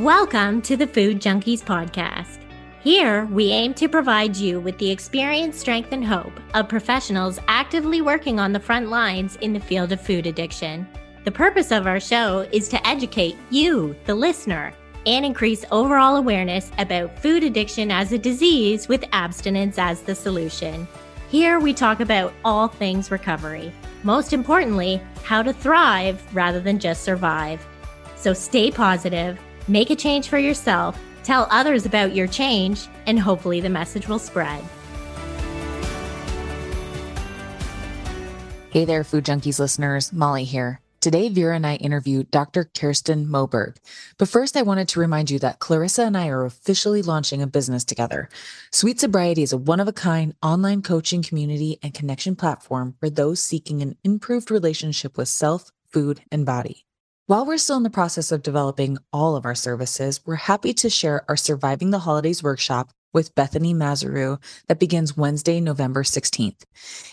Welcome to the Food Junkies Podcast. Here, we aim to provide you with the experience, strength, and hope of professionals actively working on the front lines in the field of food addiction. The purpose of our show is to educate you, the listener, and increase overall awareness about food addiction as a disease with abstinence as the solution. Here, we talk about all things recovery. Most importantly, how to thrive rather than just survive. So stay positive, make a change for yourself Tell others about your change, and hopefully the message will spread. Hey there, Food Junkies listeners. Molly here. Today, Vera and I interviewed Dr. Kerstin Moberg. But first, I wanted to remind you that Clarissa and I are officially launching a business together. Sweet Sobriety is a one of a kind online coaching community and connection platform for those seeking an improved relationship with self, food, and body. While we're still in the process of developing all of our services, we're happy to share our Surviving the Holidays workshop with Bethany Mazaru that begins Wednesday, November 16th.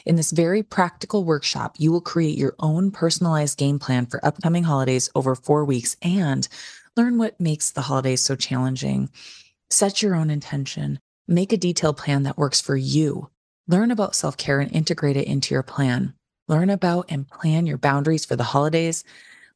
In this very practical workshop, you will create your own personalized game plan for upcoming holidays over four weeks and learn what makes the holidays so challenging. Set your own intention, make a detailed plan that works for you. Learn about self care and integrate it into your plan. Learn about and plan your boundaries for the holidays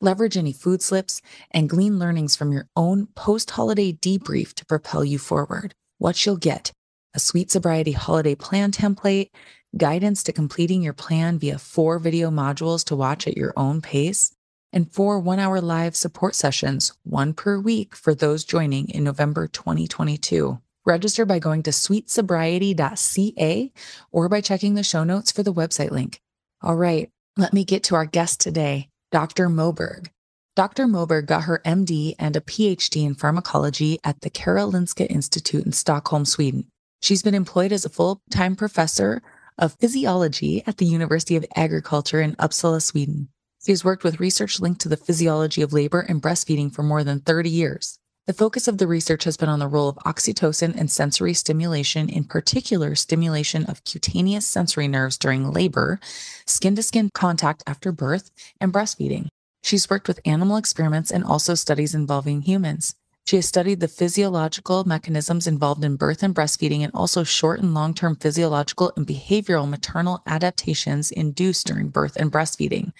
leverage any food slips, and glean learnings from your own post holiday debrief to propel you forward. What you'll get a sweet sobriety holiday plan template, guidance to completing your plan via four video modules to watch at your own pace, and four one hour live support sessions, one per week for those joining in November 2022. Register by going to sweetsobriety.ca or by checking the show notes for the website link. All right, let me get to our guest today. Dr. Moberg. Dr. Moberg got her MD and a PhD in pharmacology at the Karolinska Institute in Stockholm, Sweden. She's been employed as a full time professor of physiology at the University of Agriculture in Uppsala, Sweden. She has worked with research linked to the physiology of labor and breastfeeding for more than 30 years. The focus of the research has been on the role of oxytocin and sensory stimulation, in particular, stimulation of cutaneous sensory nerves during labor, skin to skin contact after birth, and breastfeeding. She's worked with animal experiments and also studies involving humans. She has studied the physiological mechanisms involved in birth and breastfeeding and also short and long term physiological and behavioral maternal adaptations induced during birth and breastfeeding.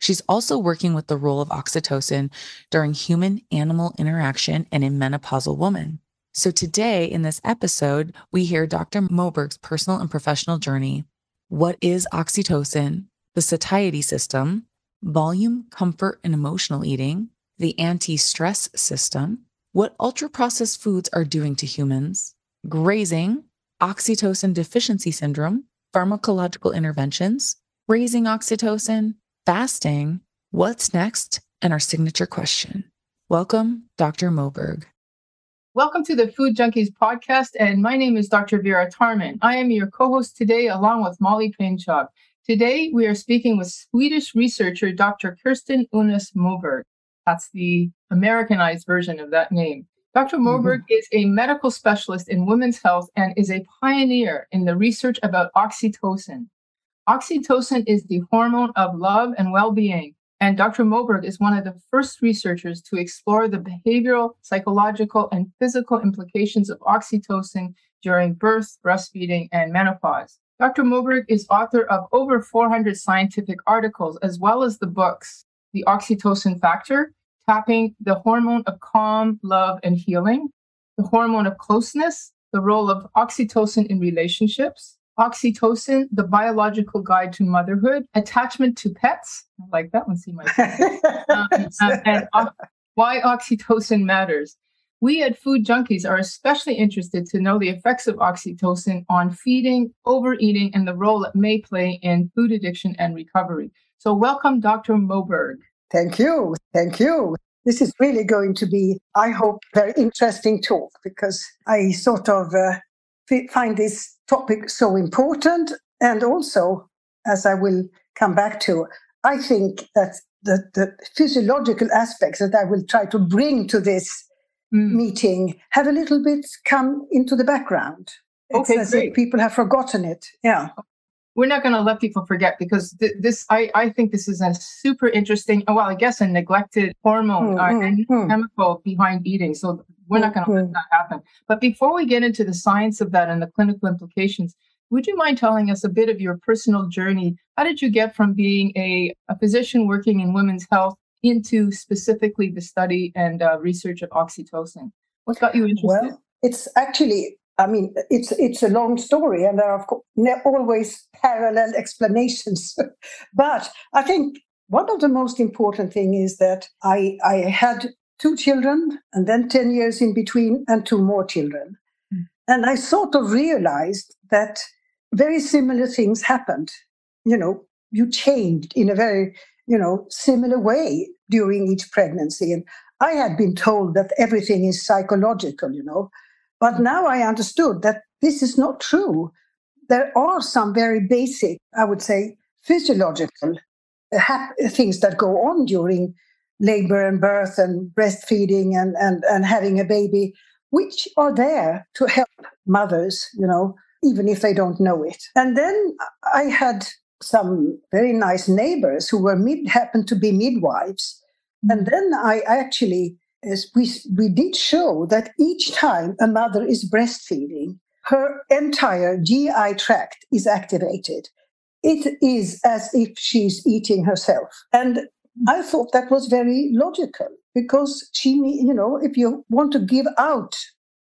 She's also working with the role of oxytocin during human animal interaction and in menopausal women. So, today in this episode, we hear Dr. Moberg's personal and professional journey. What is oxytocin? The satiety system, volume, comfort, and emotional eating, the anti stress system, what ultra processed foods are doing to humans, grazing, oxytocin deficiency syndrome, pharmacological interventions, raising oxytocin, fasting, what's next, and our signature question. Welcome, Dr. Moberg. Welcome to the Food Junkies podcast, and my name is Dr. Vera Tarman. I am your co host today, along with Molly Painchuk. Today, we are speaking with Swedish researcher Dr. Kerstin Unas Moberg. That's the Americanized version of that name. Dr. Moberg mm-hmm. is a medical specialist in women's health and is a pioneer in the research about oxytocin. Oxytocin is the hormone of love and well being. And Dr. Moberg is one of the first researchers to explore the behavioral, psychological, and physical implications of oxytocin during birth, breastfeeding, and menopause. Dr. Moberg is author of over 400 scientific articles, as well as the books The Oxytocin Factor, tapping the hormone of calm, love, and healing, the hormone of closeness, the role of oxytocin in relationships, oxytocin, the biological guide to motherhood, attachment to pets. I like that one, see my um, um, and uh, why oxytocin matters. We at Food Junkies are especially interested to know the effects of oxytocin on feeding, overeating, and the role it may play in food addiction and recovery. So, welcome, Dr. Moberg. Thank you. Thank you. This is really going to be, I hope, very interesting talk because I sort of uh, find this topic so important. And also, as I will come back to, I think that the, the physiological aspects that I will try to bring to this mm. meeting have a little bit come into the background. It's okay, as great. if people have forgotten it. Yeah. We're not going to let people forget because th- this, I, I think this is a super interesting, well, I guess a neglected hormone mm-hmm. uh, chemical behind eating. So we're not going to mm-hmm. let that happen. But before we get into the science of that and the clinical implications, would you mind telling us a bit of your personal journey? How did you get from being a, a physician working in women's health into specifically the study and uh, research of oxytocin? What got you interested? Well, it's actually, I mean, it's it's a long story, and there are of course, always parallel explanations. but I think one of the most important thing is that I I had two children, and then ten years in between, and two more children, mm. and I sort of realized that very similar things happened. You know, you changed in a very you know, similar way during each pregnancy. And I had been told that everything is psychological, you know, but now I understood that this is not true. There are some very basic, I would say, physiological uh, uh, things that go on during labor and birth and breastfeeding and, and, and having a baby, which are there to help mothers, you know, even if they don't know it. And then I had some very nice neighbors who were mid happened to be midwives and mm-hmm. then i actually as we we did show that each time a mother is breastfeeding her entire gi tract is activated it is as if she's eating herself and i thought that was very logical because she you know if you want to give out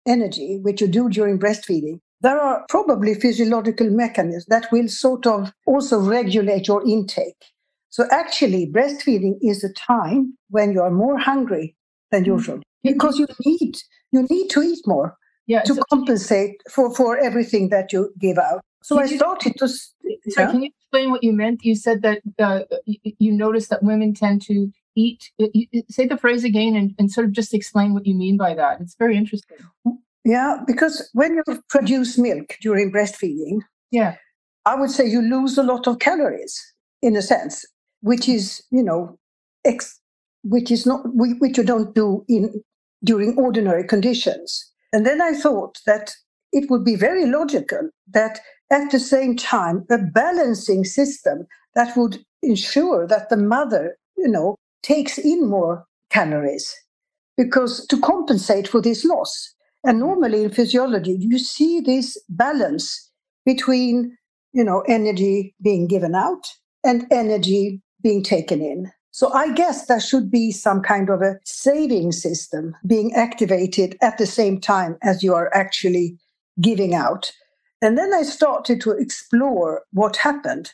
energy which you do during breastfeeding there are probably physiological mechanisms that will sort of also regulate your intake. So actually, breastfeeding is a time when you are more hungry than mm-hmm. usual because you need you need to eat more yeah, to so compensate for for everything that you give out. So I started to. Sorry, yeah? can you explain what you meant? You said that uh, you noticed that women tend to eat. say the phrase again and, and sort of just explain what you mean by that. It's very interesting. Yeah, because when you produce milk during breastfeeding, yeah, I would say you lose a lot of calories in a sense, which is you know, ex, which is not which you don't do in during ordinary conditions. And then I thought that it would be very logical that at the same time a balancing system that would ensure that the mother, you know, takes in more calories because to compensate for this loss and normally in physiology, you see this balance between, you know, energy being given out and energy being taken in. So I guess there should be some kind of a saving system being activated at the same time as you are actually giving out. And then I started to explore what happened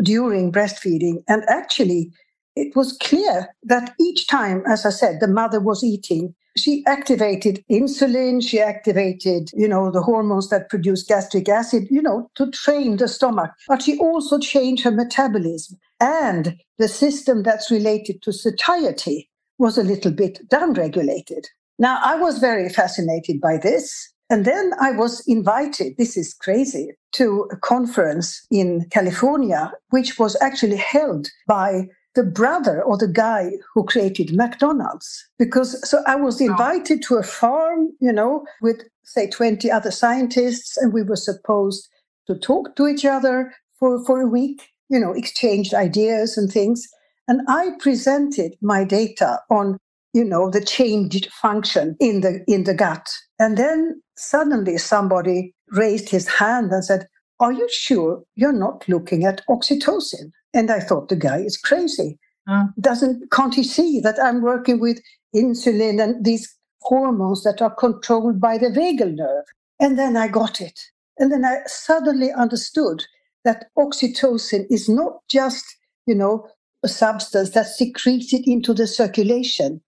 during breastfeeding. And actually, it was clear that each time, as I said, the mother was eating, she activated insulin. She activated you know the hormones that produce gastric acid you know to train the stomach. But she also changed her metabolism. And the system that's related to satiety was a little bit downregulated. Now i was very fascinated by this. And then I was invited, this is crazy, to a conference in California, which was actually held by the brother or the guy who created McDonald's. Because so I was invited to a farm, you know, with say 20 other scientists, and we were supposed to talk to each other for, for a week, you know, exchanged ideas and things. And I presented my data on, you know, the changed function in the in the gut. And then suddenly somebody raised his hand and said, Are you sure you're not looking at oxytocin? And I thought the guy is crazy. Uh. Doesn't can't he see that I'm working with insulin and these hormones that are controlled by the vagal nerve? And then I got it. And then I suddenly understood that oxytocin is not just, you know, a substance that's secreted into the circulation.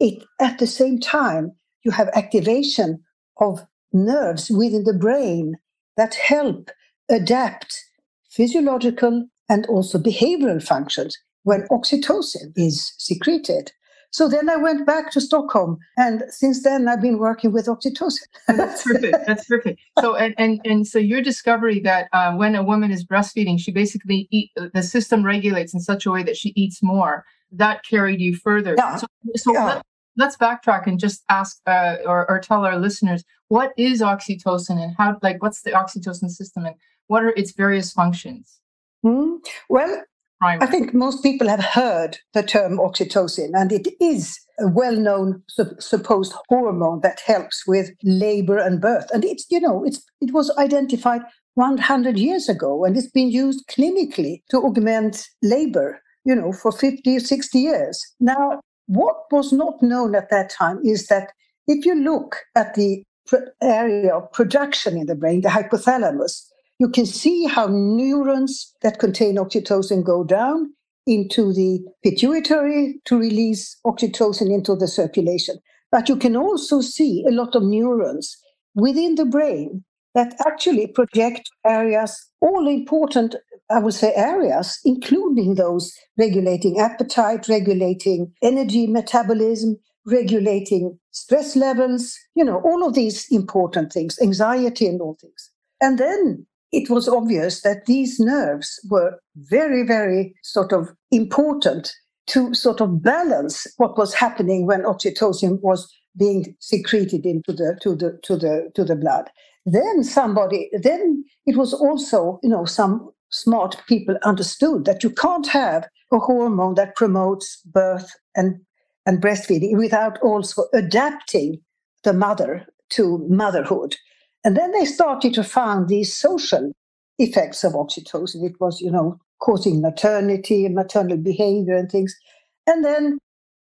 It at the same time you have activation of nerves within the brain that help adapt physiological and also behavioral functions when oxytocin is secreted. So then I went back to Stockholm, and since then I've been working with oxytocin. That's perfect. That's perfect. So and and, and so your discovery that uh, when a woman is breastfeeding, she basically eat, the system regulates in such a way that she eats more. That carried you further. Yeah. So, so yeah. Let, us backtrack and just ask uh, or, or tell our listeners what is oxytocin and how like what's the oxytocin system and what are its various functions? Mm. Well, I think most people have heard the term oxytocin, and it is a well-known su- supposed hormone that helps with labor and birth. And it's, you know, it's it was identified 100 years ago, and it's been used clinically to augment labor, you know, for 50 or 60 years. Now, what was not known at that time is that if you look at the area of production in the brain, the hypothalamus, you can see how neurons that contain oxytocin go down into the pituitary to release oxytocin into the circulation. But you can also see a lot of neurons within the brain that actually project areas, all important, I would say, areas, including those regulating appetite, regulating energy metabolism, regulating stress levels, you know, all of these important things, anxiety and all things. And then it was obvious that these nerves were very, very sort of important to sort of balance what was happening when oxytocin was being secreted into the to the to the to the blood. Then somebody then it was also, you know, some smart people understood that you can't have a hormone that promotes birth and and breastfeeding without also adapting the mother to motherhood. And then they started to find these social effects of oxytocin. It was, you know, causing maternity and maternal behavior and things. And then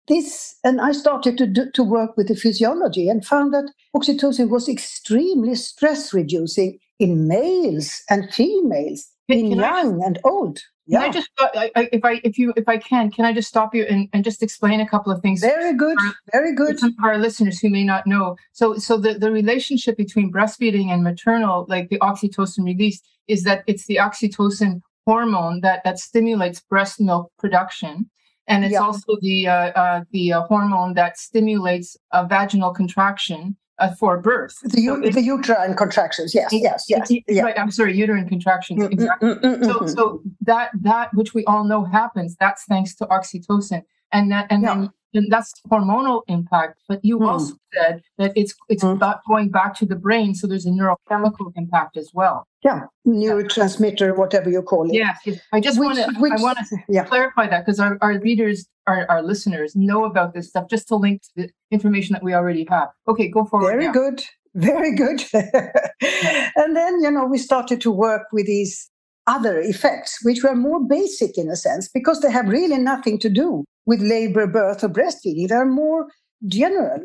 this, and I started to, do, to work with the physiology and found that oxytocin was extremely stress reducing in males and females, can, can young I, and old. Can yeah. I just, I, I, if I, if you, if I can, can I just stop you and, and just explain a couple of things? Very good, our, very good. For our listeners who may not know, so, so the, the relationship between breastfeeding and maternal, like the oxytocin release, is that it's the oxytocin hormone that that stimulates breast milk production, and it's also the uh, uh, the uh, hormone that stimulates a vaginal contraction uh, for birth. The, so the uterine contractions, yes, it, yes, yes. It, yeah. Right, I'm sorry, uterine contractions. Mm-hmm, exactly. Mm-hmm, so, so that that which we all know happens. That's thanks to oxytocin, and that and yeah. then and that's hormonal impact. But you mm. also said that it's it's mm. going back to the brain, so there's a neurochemical impact as well. Yeah, neurotransmitter, yeah. whatever you call it. Yeah, I just want to I want to yeah. clarify that because our, our readers, our, our listeners know about this stuff just to link to the information that we already have. Okay, go forward. Very now. good. Very good. and then, you know, we started to work with these other effects, which were more basic in a sense, because they have really nothing to do with labor, birth, or breastfeeding. They're more general.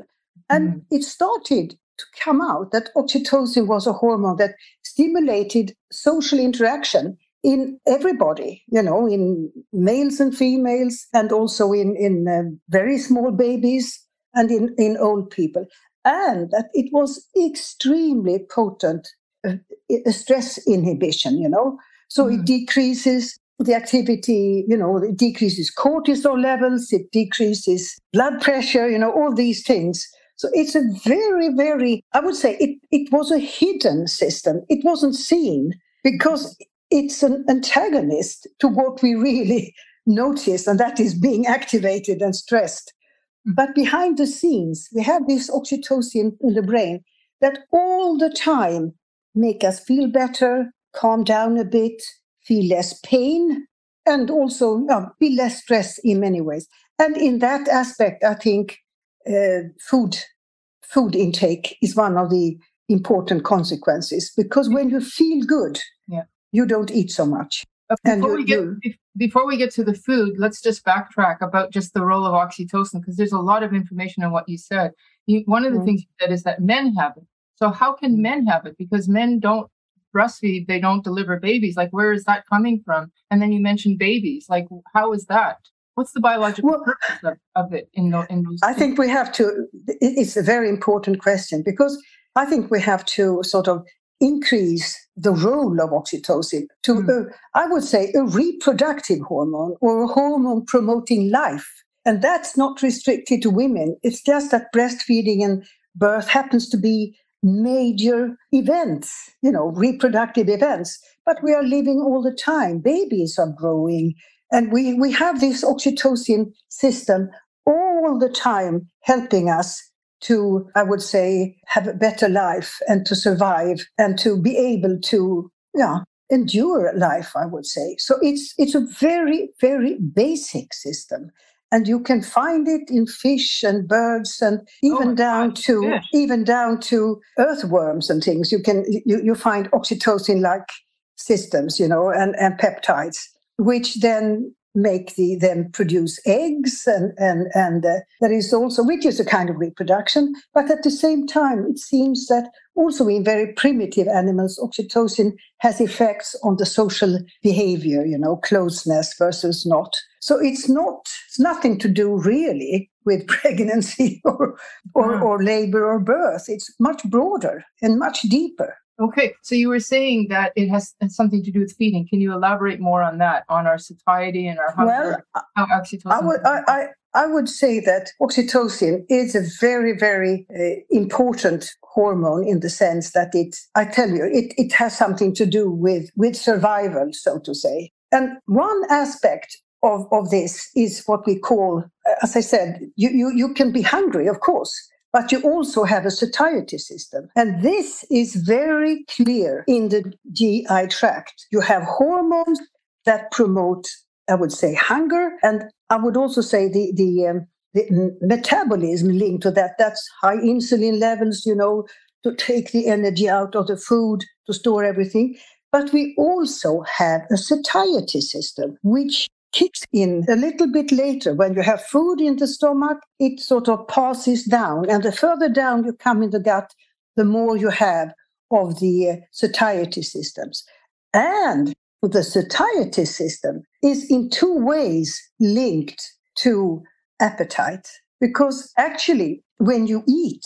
And mm. it started to come out that oxytocin was a hormone that stimulated social interaction in everybody, you know, in males and females, and also in, in uh, very small babies and in, in old people. And that it was extremely potent uh, stress inhibition, you know. So mm. it decreases the activity, you know, it decreases cortisol levels, it decreases blood pressure, you know, all these things. So it's a very, very, I would say it, it was a hidden system. It wasn't seen because it's an antagonist to what we really notice, and that is being activated and stressed. Hmm. But behind the scenes, we have this oxytocin in the brain that all the time make us feel better, calm down a bit, feel less pain, and also be less stressed in many ways. And in that aspect, I think uh, food food intake is one of the important consequences because when you feel good, yeah. you don't eat so much. Before, we get, before we get to the food, let's just backtrack about just the role of oxytocin because there's a lot of information on what you said. You, one of the mm. things you said is that men have it. So how can mm. men have it? Because men don't breastfeed, they don't deliver babies. Like, where is that coming from? And then you mentioned babies. Like, how is that? What's the biological well, purpose of, of, it in, the, in those? I think we have to. It's a very important question because I think we have to sort of increase the role of oxytocin to, mm. uh, I would say, a reproductive hormone or a hormone promoting life. And that's not restricted to women. It's just that breastfeeding and birth happens to be major events, you know, reproductive events. But we are living all the time. Babies are growing. And we, we have this oxytocin system all the time helping us to, I would say, have a better life and to survive and to be able to, yeah, endure life, I would say. So it's it's a very, very basic system. And you can find it in fish and birds and even oh, down to fish. even down to earthworms and things. You can you, you find oxytocin like systems, you know, and, and peptides, which then make the them produce eggs and and and uh, there is also which is a kind of reproduction but at the same time it seems that also in very primitive animals oxytocin has effects on the social behavior you know closeness versus not so it's not it's nothing to do really with pregnancy or or, mm. or labor or birth it's much broader and much deeper Okay, so you were saying that it has something to do with feeding. Can you elaborate more on that, on our satiety and our hunger, well, how oxytocin? I would, I, I, I, would say that oxytocin is a very, very uh, important hormone in the sense that it, I tell you, it, it has something to do with, with survival, so to say. And one aspect of, of this is what we call, uh, as I said, you, you, you can be hungry, of course, but you also have a satiety system. And this is very clear in the GI tract. You have hormones that promote, I would say, hunger. And I would also say the, the, um, the metabolism linked to that. That's high insulin levels, you know, to take the energy out of the food, to store everything. But we also have a satiety system, which kicks in a little bit later. When you have food in the stomach, it sort of passes down. And the further down you come in the gut, the more you have of the satiety systems. And the satiety system is in two ways linked to appetite. Because actually, when you eat,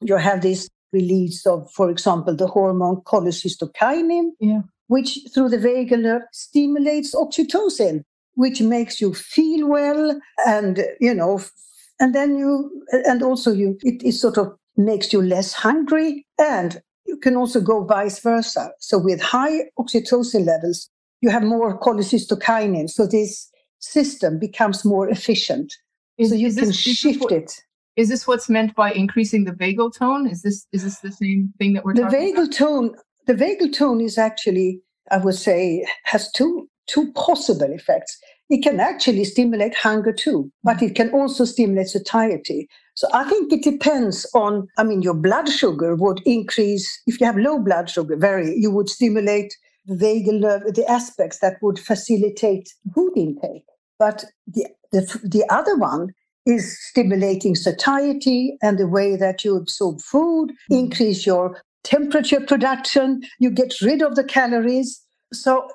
you have this release of, for example, the hormone cholecystokinin, yeah. which through the vagal nerve stimulates oxytocin which makes you feel well and you know and then you and also you it, it sort of makes you less hungry and you can also go vice versa. So with high oxytocin levels you have more cholecystokinin so this system becomes more efficient. Is, so you can this, shift what, it. is this what's meant by increasing the vagal tone? Is this is this the same thing that we're talking the talking vagal about? tone the vagal tone is actually i would say has two two possible effects. It can actually stimulate hunger too, but it can also stimulate satiety. So I think it depends on, I mean, your blood sugar would increase, if you have low blood sugar, very, you would stimulate the vagal nerve, the aspects that would facilitate food intake. But the, the, the other one is stimulating satiety and the way that you absorb food, mm-hmm. increase your temperature production, you get rid of the calories. So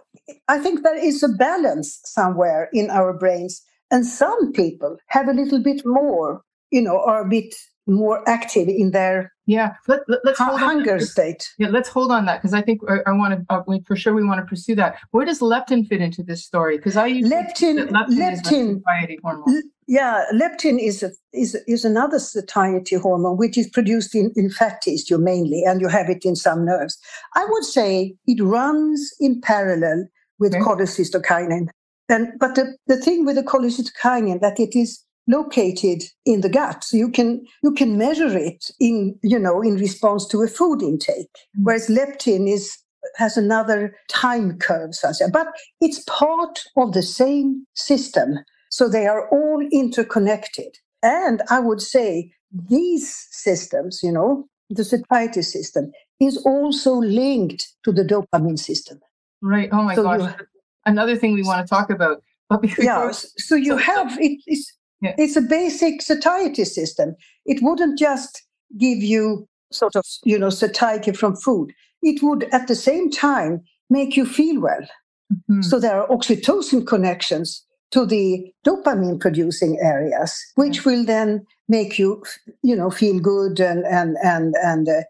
I think there is a balance somewhere in our brains. And some people have a little bit more, you know, are a bit more active in their yeah let, us hold hunger on. state yeah let's hold on that because i think i, I want to uh, for sure we want to pursue that where does leptin fit into this story because i use leptin leptin, leptin hormone yeah, leptin is a, is is another satiety hormone which is produced in, in fat tissue mainly, and you have it in some nerves. I would say it runs in parallel with okay. cholecystokinin. And but the, the thing with the cholecystokinin that it is located in the gut, so you can you can measure it in you know in response to a food intake, mm-hmm. whereas leptin is has another time curve, so but it's part of the same system. So they are all interconnected. And I would say these systems, you know, the satiety system is also linked to the dopamine system. Right. Oh my so gosh. You, Another thing we want to talk about. But yeah. So you have it, it's yeah. it's a basic satiety system. It wouldn't just give you sort of you know satiety from food. It would at the same time make you feel well. Mm-hmm. So there are oxytocin connections to the dopamine producing areas, which will then make you, you know, feel good and and and and uh,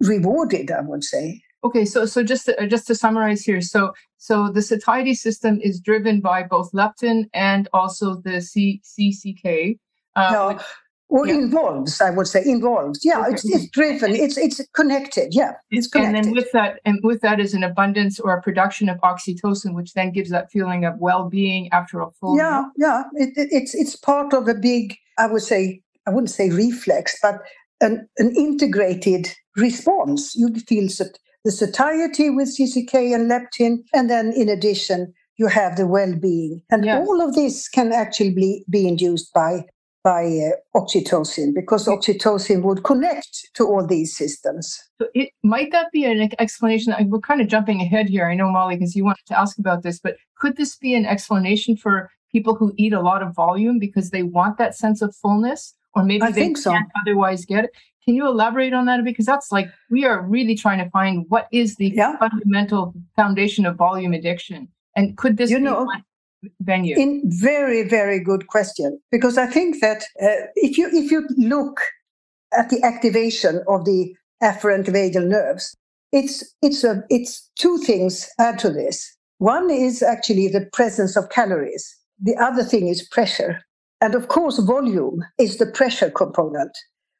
rewarded. I would say. Okay, so so just to, just to summarize here, so so the satiety system is driven by both leptin and also the C, CCK. Uh, no, or yeah. involves i would say involves yeah okay. it's, it's driven it's it's connected yeah it's connected. and then with that and with that is an abundance or a production of oxytocin which then gives that feeling of well-being after a full yeah meal. yeah it, it, it's it's part of a big i would say i wouldn't say reflex but an, an integrated response you feel that the satiety with CCK and leptin, and then in addition, you have the well-being, and yes. all of this can actually be, be induced by by uh, oxytocin because oxytocin would connect to all these systems. So it might that be an explanation? We're kind of jumping ahead here. I know Molly, because you wanted to ask about this, but could this be an explanation for people who eat a lot of volume because they want that sense of fullness, or maybe I they so. can't otherwise get it? Can you elaborate on that? Because that's like we are really trying to find what is the yeah. fundamental foundation of volume addiction, and could this you know, venue? In very, very good question. Because I think that uh, if you if you look at the activation of the afferent vagal nerves, it's it's a it's two things add to this. One is actually the presence of calories. The other thing is pressure. And of course, volume is the pressure component.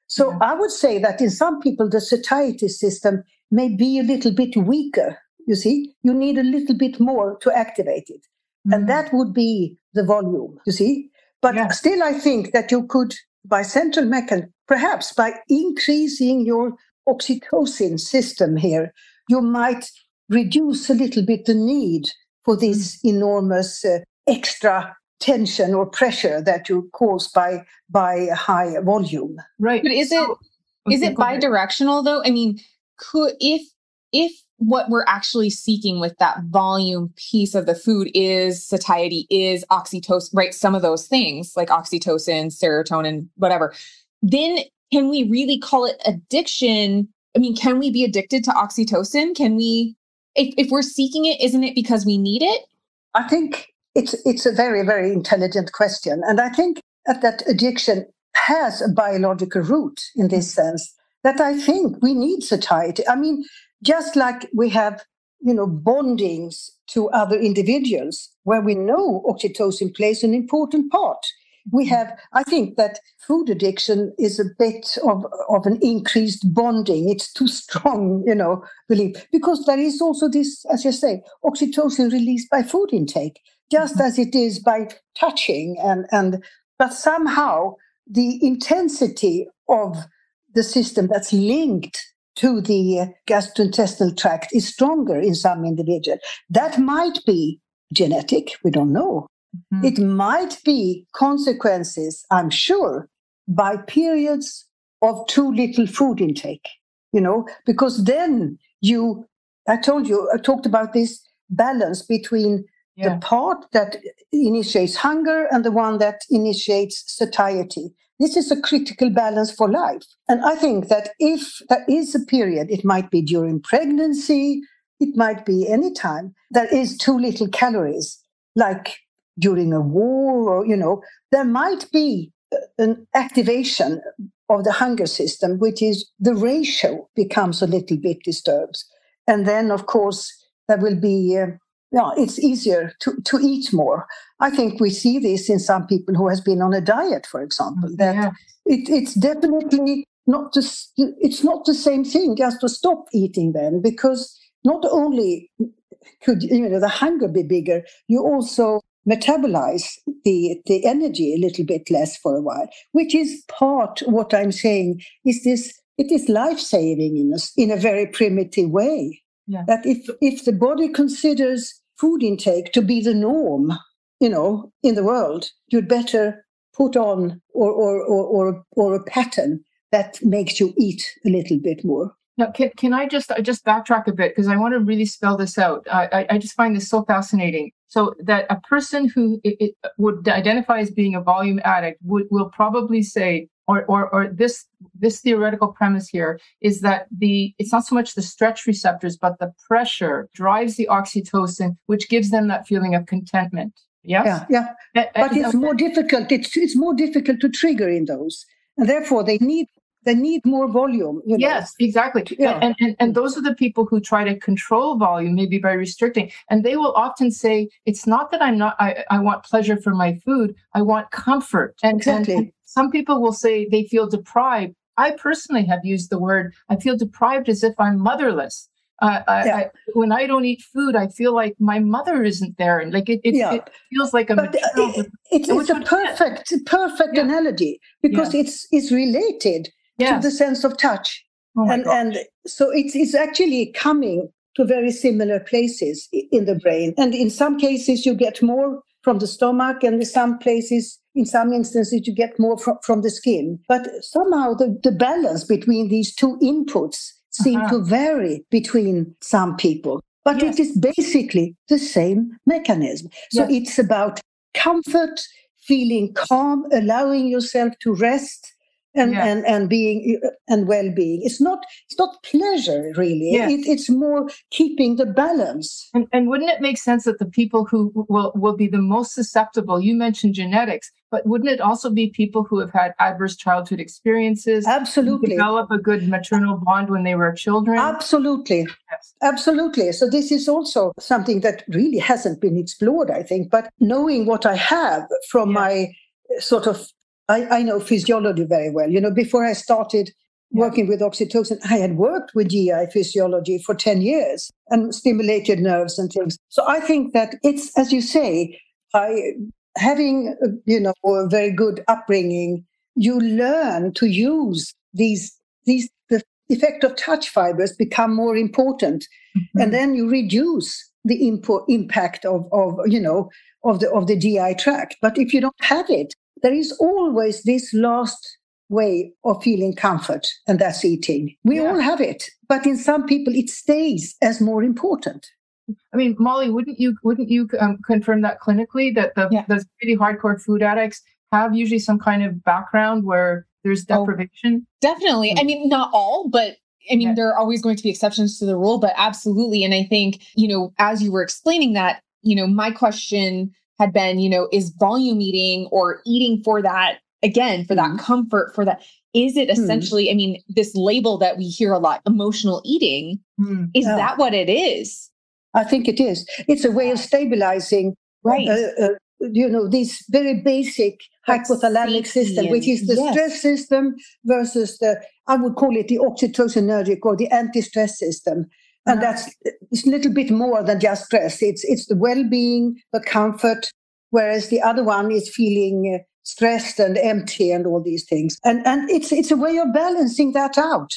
So yeah. I would say that in some people, the satiety system may be a little bit weaker. You see, you need a little bit more to activate it. Mm-hmm. And that would be the volume, you see. But yeah. still, I think that you could, by central mechanism, perhaps by increasing your oxytocin system here, you might reduce a little bit the need for this mm-hmm. enormous uh, extra tension or pressure that you cause by by high volume. Right. But is it is it bidirectional though? I mean, could if if what we're actually seeking with that volume piece of the food is satiety, is oxytocin, right? Some of those things like oxytocin, serotonin, whatever. Then can we really call it addiction? I mean, can we be addicted to oxytocin? Can we, if, if we're seeking it, isn't it because we need it? I think it's it's a very very intelligent question, and I think that, that addiction has a biological root in this sense. That I think we need satiety. I mean, just like we have, you know, bondings to other individuals where we know oxytocin plays an important part. We mm-hmm. have, I think that food addiction is a bit of, of an increased bonding. It's too strong, you know, belief, because there is also this, as you say, oxytocin released by food intake, just mm-hmm. as it is by touching and, and, but somehow the intensity of the system that's linked to the gastrointestinal tract is stronger in some individuals. That might be genetic, we don't know. Mm-hmm. It might be consequences, I'm sure, by periods of too little food intake, you know, because then you, I told you, I talked about this balance between yeah. the part that initiates hunger and the one that initiates satiety. This is a critical balance for life. And I think that if there is a period, it might be during pregnancy, it might be any time, there is too little calories, like during a war or, you know, there might be an activation of the hunger system, which is the ratio becomes a little bit disturbed. And then, of course, there will be uh, yeah, it's easier to, to eat more. I think we see this in some people who has been on a diet, for example, mm, that yeah. it, it's definitely not just, it's not the same thing just to stop eating then, because not only could you know the hunger be bigger, you also metabolize the, the energy a little bit less for a while, which is part what I'm saying is this it is life saving in a, in a very primitive way. Yeah. That if if the body considers food intake to be the norm, you know, in the world, you'd better put on or or or or, or a pattern that makes you eat a little bit more. Now, can, can I just I just backtrack a bit because I want to really spell this out. I, I just find this so fascinating. So that a person who it, it would identify as being a volume addict would will probably say, or, or, or this this theoretical premise here is that the it's not so much the stretch receptors but the pressure drives the oxytocin which gives them that feeling of contentment yes? yeah yeah but it's more difficult it's it's more difficult to trigger in those and therefore they need they need more volume. You know? Yes, exactly. Yeah. And, and, and those are the people who try to control volume, maybe by restricting. And they will often say, it's not that I'm not, I, I want pleasure for my food, I want comfort. And, exactly. and some people will say they feel deprived. I personally have used the word, I feel deprived as if I'm motherless. Uh, yeah. I, when I don't eat food, I feel like my mother isn't there, and like it, it, yeah. it feels like a. But, uh, it, it's, it's a perfect, perfect yeah. analogy because it's it's related yeah. to the sense of touch. Oh and, and so it's, it's actually coming to very similar places in the brain. And in some cases, you get more from the stomach, and in some places, in some instances, you get more from, from the skin. But somehow the, the balance between these two inputs seem uh-huh. to vary between some people. But yes. it is basically the same mechanism. So yes. it's about comfort, feeling calm, allowing yourself to rest, and yeah. and and being and well-being. It's not it's not pleasure really. Yes. it, it's more keeping the balance. And, and wouldn't it make sense that the people who will will be the most susceptible you mentioned genetics but wouldn't it also be people who have had adverse childhood experiences? Absolutely. Develop a good maternal bond when they were children? Absolutely. Yes. absolutely. So this is also something that really hasn't been explored i think but knowing what i have from my sort of I, I know physiology very well. You know, before I started working with oxytocin, I had worked with GI physiology for 10 years and stimulated nerves and things. So I think that it's, as you say, I, having, you know, a very good upbringing, you learn to use these, these, the effect of touch fibers become more important. Mm-hmm. And then you reduce the input impact of, of, you know, of the, of the GI tract. But if you don't have it, there is always this last way of feeling comfort, and that's eating. We yeah. all have it, but in some people, it stays as more important. I mean, Molly, wouldn't you wouldn't you um, confirm that clinically that the yeah. the pretty hardcore food addicts have usually some kind of background where there's oh, deprivation? Oh, definitely. I hmm. mean, not all, but I mean, yeah. there are always going to be exceptions to the rule, but absolutely. And I think, you know, as you were explaining that, you know, my question had been, you know, is volume eating or eating for that, again, for mm-hmm. that comfort, for that, is it mm-hmm. essentially, mm. I mean, this label that we hear a lot, emotional eating, mm. is yeah. that what it is? I think it is. It's a way of stabilizing, right? Uh, uh, you know, this very basic hypothalamic system, which is the yes. stress system versus the, I would call it the oxytocinergic or the anti-stress system and that's it's a little bit more than just stress. It's it's the well-being the comfort whereas the other one is feeling uh, stressed and empty and all these things. And and it's it's a way of balancing that out.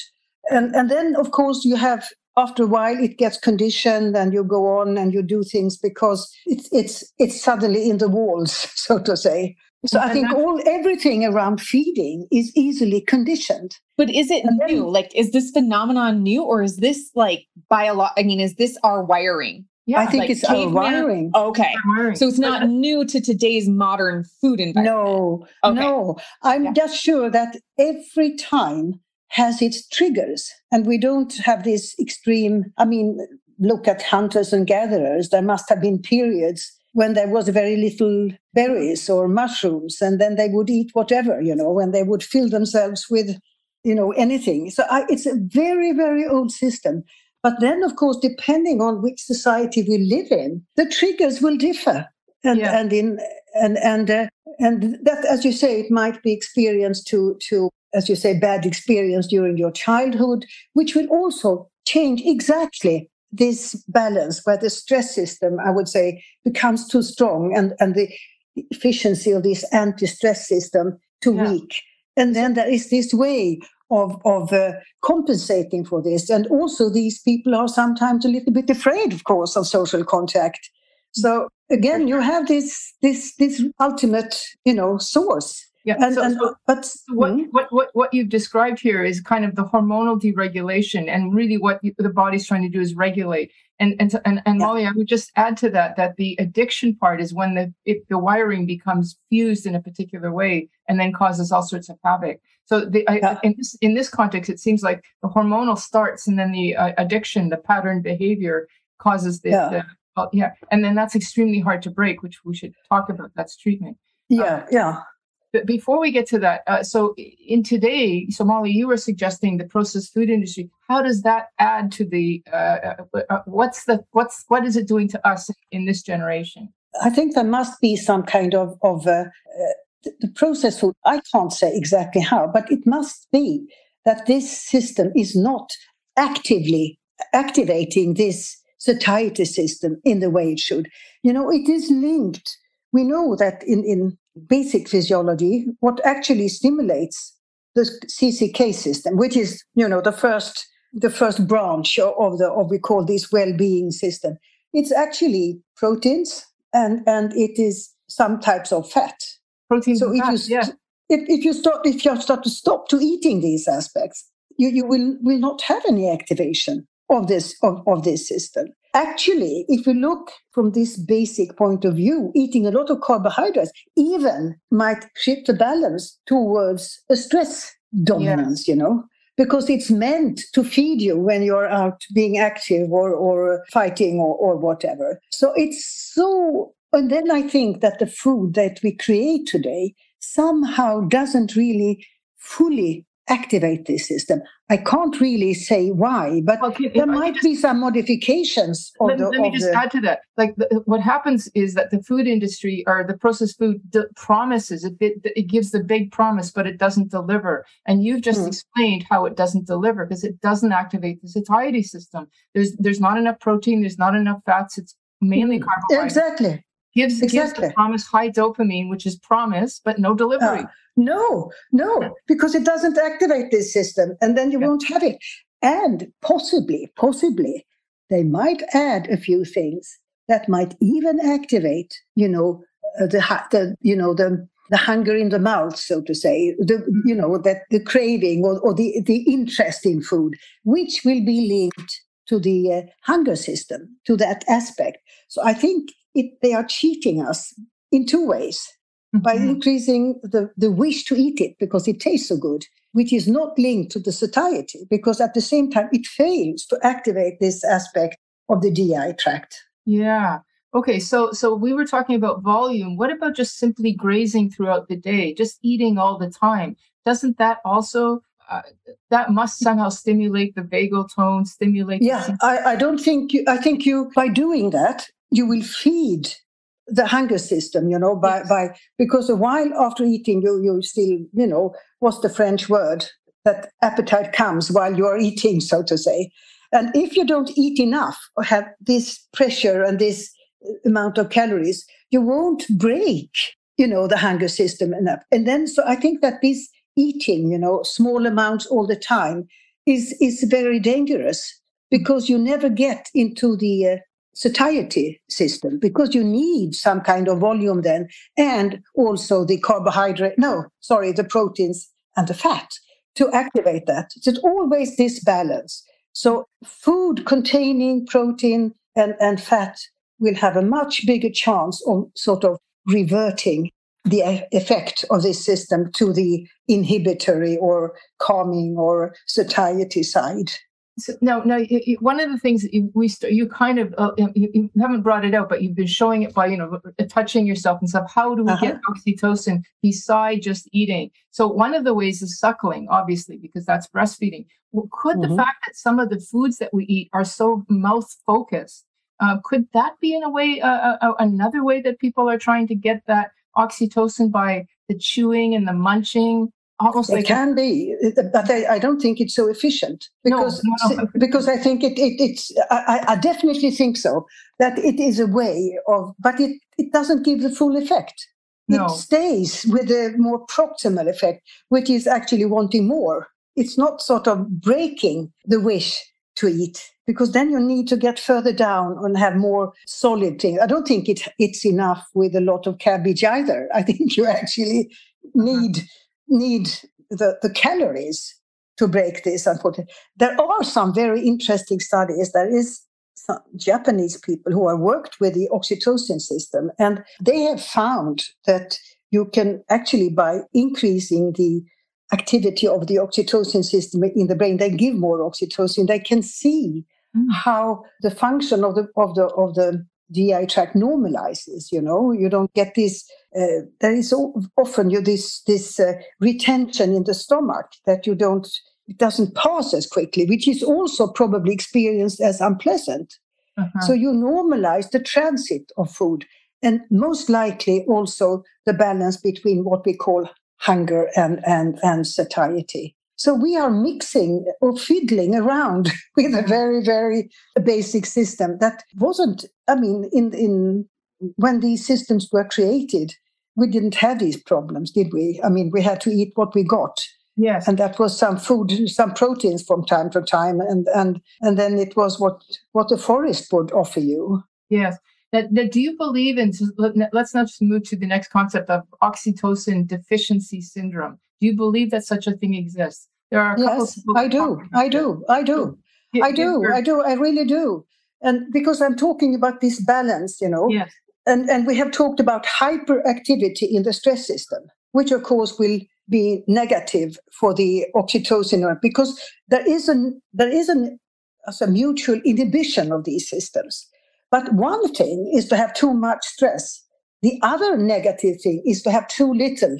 And and then of course you have after a while it gets conditioned and you go on and you do things because it's it's it's suddenly in the walls so to say so I think all everything around feeding is easily conditioned. But is it and new? Like, is this phenomenon new, or is this like biolo- I mean, is this our wiring? Yeah, I think like it's our wiring. Okay, wiring. so it's not new to today's modern food environment. No, okay. no. I'm yeah. just sure that every time has its triggers, and we don't have this extreme. I mean, look at hunters and gatherers. There must have been periods when there was very little berries or mushrooms, and then they would eat whatever, you know, when they would fill themselves with, you know, anything. So I, it's a very, very old system. But then, of course, depending on which society we live in, the triggers will differ. And yeah. and in and and uh, and that, as you say, it might be experienced to to as you say, bad experience during your childhood, which will also change exactly this balance where the stress system, I would say, becomes too strong and, and the efficiency of this anti-stress system too yeah. weak. And then there is this way of, of uh, compensating for this. And also these people are sometimes a little bit afraid, of course, of social contact. So again, you have this this this ultimate, you know, source yeah. And, so, and so, but what, mm-hmm. what, what, what you've described here is kind of the hormonal deregulation, and really what you, the body's trying to do is regulate. And and and, and yeah. Molly, I would just add to that that the addiction part is when the it, the wiring becomes fused in a particular way, and then causes all sorts of havoc. So the, yeah. I, in this in this context, it seems like the hormonal starts, and then the uh, addiction, the pattern behavior, causes the, yeah. the uh, yeah, and then that's extremely hard to break, which we should talk about. That's treatment. Yeah, um, yeah. But before we get to that, uh, so in today, so Molly, you were suggesting the processed food industry. How does that add to the uh, uh, uh, what's the what's what is it doing to us in this generation? I think there must be some kind of of uh, uh, the processed food. I can't say exactly how, but it must be that this system is not actively activating this satiety system in the way it should. You know, it is linked. We know that in, in basic physiology, what actually stimulates the CCK system, which is, you know, the first the first branch of the of we call this well-being system. It's actually proteins and and it is some types of fat. Proteins so if fat, you yeah. if, if you start if you start to stop to eating these aspects, you, you will will not have any activation of this of, of this system. Actually, if you look from this basic point of view, eating a lot of carbohydrates even might shift the balance towards a stress dominance, you know, because it's meant to feed you when you're out being active or, or fighting or, or whatever. So it's so, and then I think that the food that we create today somehow doesn't really fully activate this system. I can't really say why, but there might could be some modifications let, the. let me just the- add to that. Like the, what happens is that the food industry or the processed food d- promises it, it, it gives the big promise, but it doesn't deliver. And you've just Hmm. explained how it doesn't deliver because it doesn't activate the satiety system. There's there's not enough protein. There's not enough fats. It's mainly Yeah, carbohydrates. Exactly. Gives gives exactly. the promise high dopamine, which is promise, but no delivery. Ah, no, no, because it doesn't activate this system, and then you Yeah. won't have it. And possibly, possibly, they might add a few things that might even activate, you know, uh, the the you know the the hunger in the mouth, so to say, the you know that the craving or, or the the interest in food, which will be linked to the uh, hunger system, to that aspect. So I think it, they are cheating us in two ways by Mhm. increasing the, the wish to eat it because it tastes so good, which is not linked to the satiety, because at the same time it fails to activate this aspect of the GI tract. Yeah. Okay, so so we were talking about volume. What about just simply grazing throughout the day, just eating all the time? Doesn't that also uh, that must somehow stimulate the vagal tone, stimulate? Yeah, I, I don't think you, I think you, by doing that, you will feed the hunger system, you know, by, Yes. by, because a while after eating, you, you still, you know, what's the French word? That appetite comes while you are eating, so to say. And if you don't eat enough or have this pressure and this amount of calories, you won't break, you know, the hunger system enough. And then, so I think that this eating, you know, small amounts all the time is is very dangerous because you never get into the uh, satiety system because you need some kind of volume then and also the carbohydrate no sorry the proteins and the fat to activate that. It's always this balance. So food containing protein and, and fat will have a much bigger chance of sort of reverting the effect of this system to the inhibitory or calming or satiety side So, no, now, you, you- one of the things that you, we st- you kind of uh, you, you haven't brought it out, but you've been showing it by you know touching yourself and stuff. How do we get oxytocin beside just eating? So one of the ways is suckling, obviously, because that's breastfeeding. Well, could the Mhm. fact that some of the foods that we eat are so mouth focused, uh, could that be in a way uh, uh, another way that people are trying to get that oxytocin by the chewing and the munching? Almost It like can be, but I, I don't think it's so efficient because no, no. because I think it, it it's I, I definitely think so that it is a way of, but it it doesn't give the full effect. No. It stays with a more proximal effect, which is actually wanting more. It's not sort of breaking the wish to eat because then you need to get further down and have more solid things. I don't think it it's enough with a lot of cabbage either. I think you actually need need the, the calories to break this unfortunately there are some very interesting studies there is some japanese people who have worked with the oxytocin system and they have found that you can actually by increasing the activity of the oxytocin system in the brain they give more oxytocin they can see Mm. how the function of the of the of the GI tract normalizes. You know, you don't get this. Uh, there is often you this this uh, retention in the stomach that you don't. It doesn't pass as quickly, which is also probably experienced as unpleasant. Uh-huh. So you normalize the transit of food, and most likely also the balance between what we call hunger and and and satiety. So we are mixing or fiddling around with a very very basic system that wasn't. I mean, in in when these systems were created, we didn't have these problems, did we? I mean, we had to eat what we got. Yes. And that was some food, some proteins from time to time. And and and then it was what what the forest would offer you. Yes. That, that do you believe in let's now just move to the next concept of oxytocin deficiency syndrome. Do you believe that such a thing exists? There are yes, I do. I do. I do. I do. I do. I really do. And because I'm talking about this balance, you know, yes. and, and we have talked about hyperactivity in the stress system, which of course will be negative for the oxytocin because there is an there is an a mutual inhibition of these systems. But one thing is to have too much stress. The other negative thing is to have too little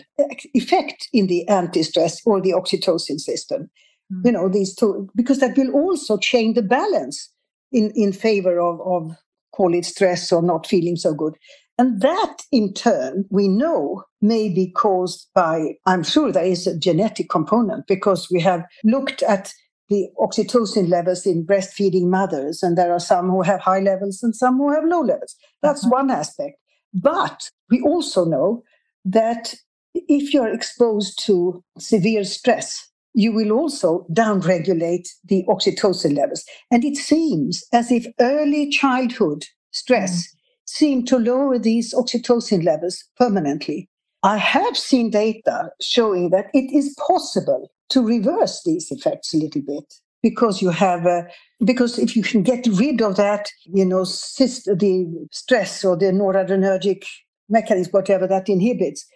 effect in the anti-stress or the oxytocin system. Mm. You know, these two, because that will also change the balance in, in favor of, of call it stress or not feeling so good. And that in turn, we know may be caused by, I'm sure there is a genetic component because we have looked at the oxytocin levels in breastfeeding mothers, and there are some who have high levels and some who have low levels. That's uh-huh. one aspect. But we also know that if you're exposed to severe stress, you will also downregulate the oxytocin levels. And it seems as if early childhood stress mm. seemed to lower these oxytocin levels permanently. I have seen data showing that it is possible to reverse these effects a little bit because you have a, because if you can get rid of that you know cyst, the stress or the noradrenergic mechanism whatever that inhibits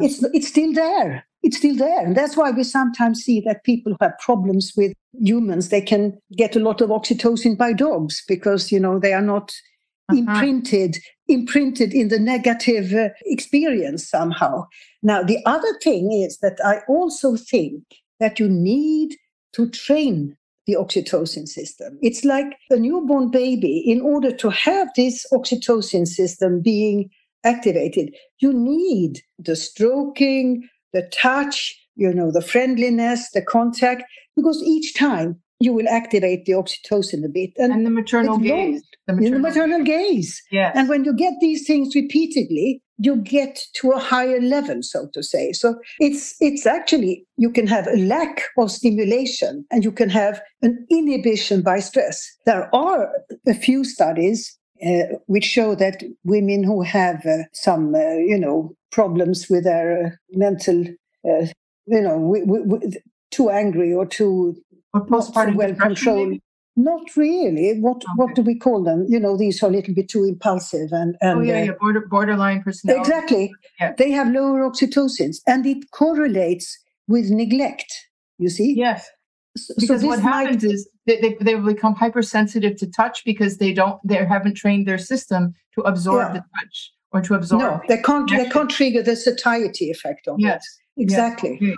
it's it's still there. It's still there. And that's why we sometimes see that people who have problems with humans they can get a lot of oxytocin by dogs because you know they are not uh-huh. imprinted imprinted in the negative uh, experience somehow. Now the other thing is that i also think that you need to train the oxytocin system. It's like a newborn baby. In order to have this oxytocin system being activated, you need the stroking, the touch, you know, the friendliness, the contact, because each time you will activate the oxytocin a bit. And, and the maternal gaze. The maternal, the maternal gaze. Yes. And when you get these things repeatedly, you get to a higher level, so to say. So it's it's actually you can have a lack of stimulation and you can have an inhibition by stress. There are a few studies uh, which show that women who have uh, some, uh, you know, problems with their uh, mental, uh, you know, w- w- too angry or too or postpartum well controlled. Not really. What okay. what do we call them? You know, these are a little bit too impulsive and, and oh yeah, uh, yeah, border, borderline personality. Exactly. Yeah. They have lower oxytocins, and it correlates with neglect. You see? Yes. because so what happens might... is they, they, they become hypersensitive to touch because they don't they haven't trained their system to absorb yeah. the touch or to absorb. No, they can't. They can't trigger the satiety effect on yes. it. Exactly. Yes. Okay.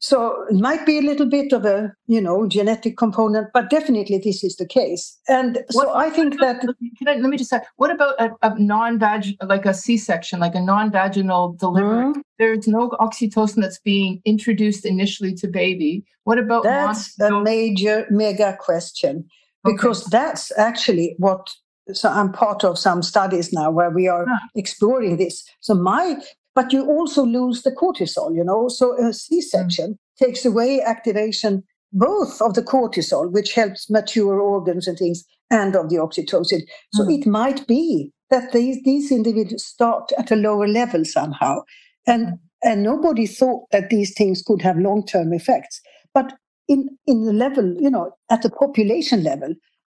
So it might be a little bit of a, you know, genetic component, but definitely this is the case. And what, so I think that. Can I, let me just say, what about a, a non-vag, like a C-section, like a non-vaginal delivery? Mm-hmm. There's no oxytocin that's being introduced initially to baby. What about that's a major mega question because okay. that's actually what so I'm part of some studies now where we are ah. exploring this. So my but you also lose the cortisol, you know. So a C section mm. takes away activation both of the cortisol, which helps mature organs and things, and of the oxytocin. So mm. it might be that these, these individuals start at a lower level somehow. And, mm. and nobody thought that these things could have long term effects. But in, in the level, you know, at the population level,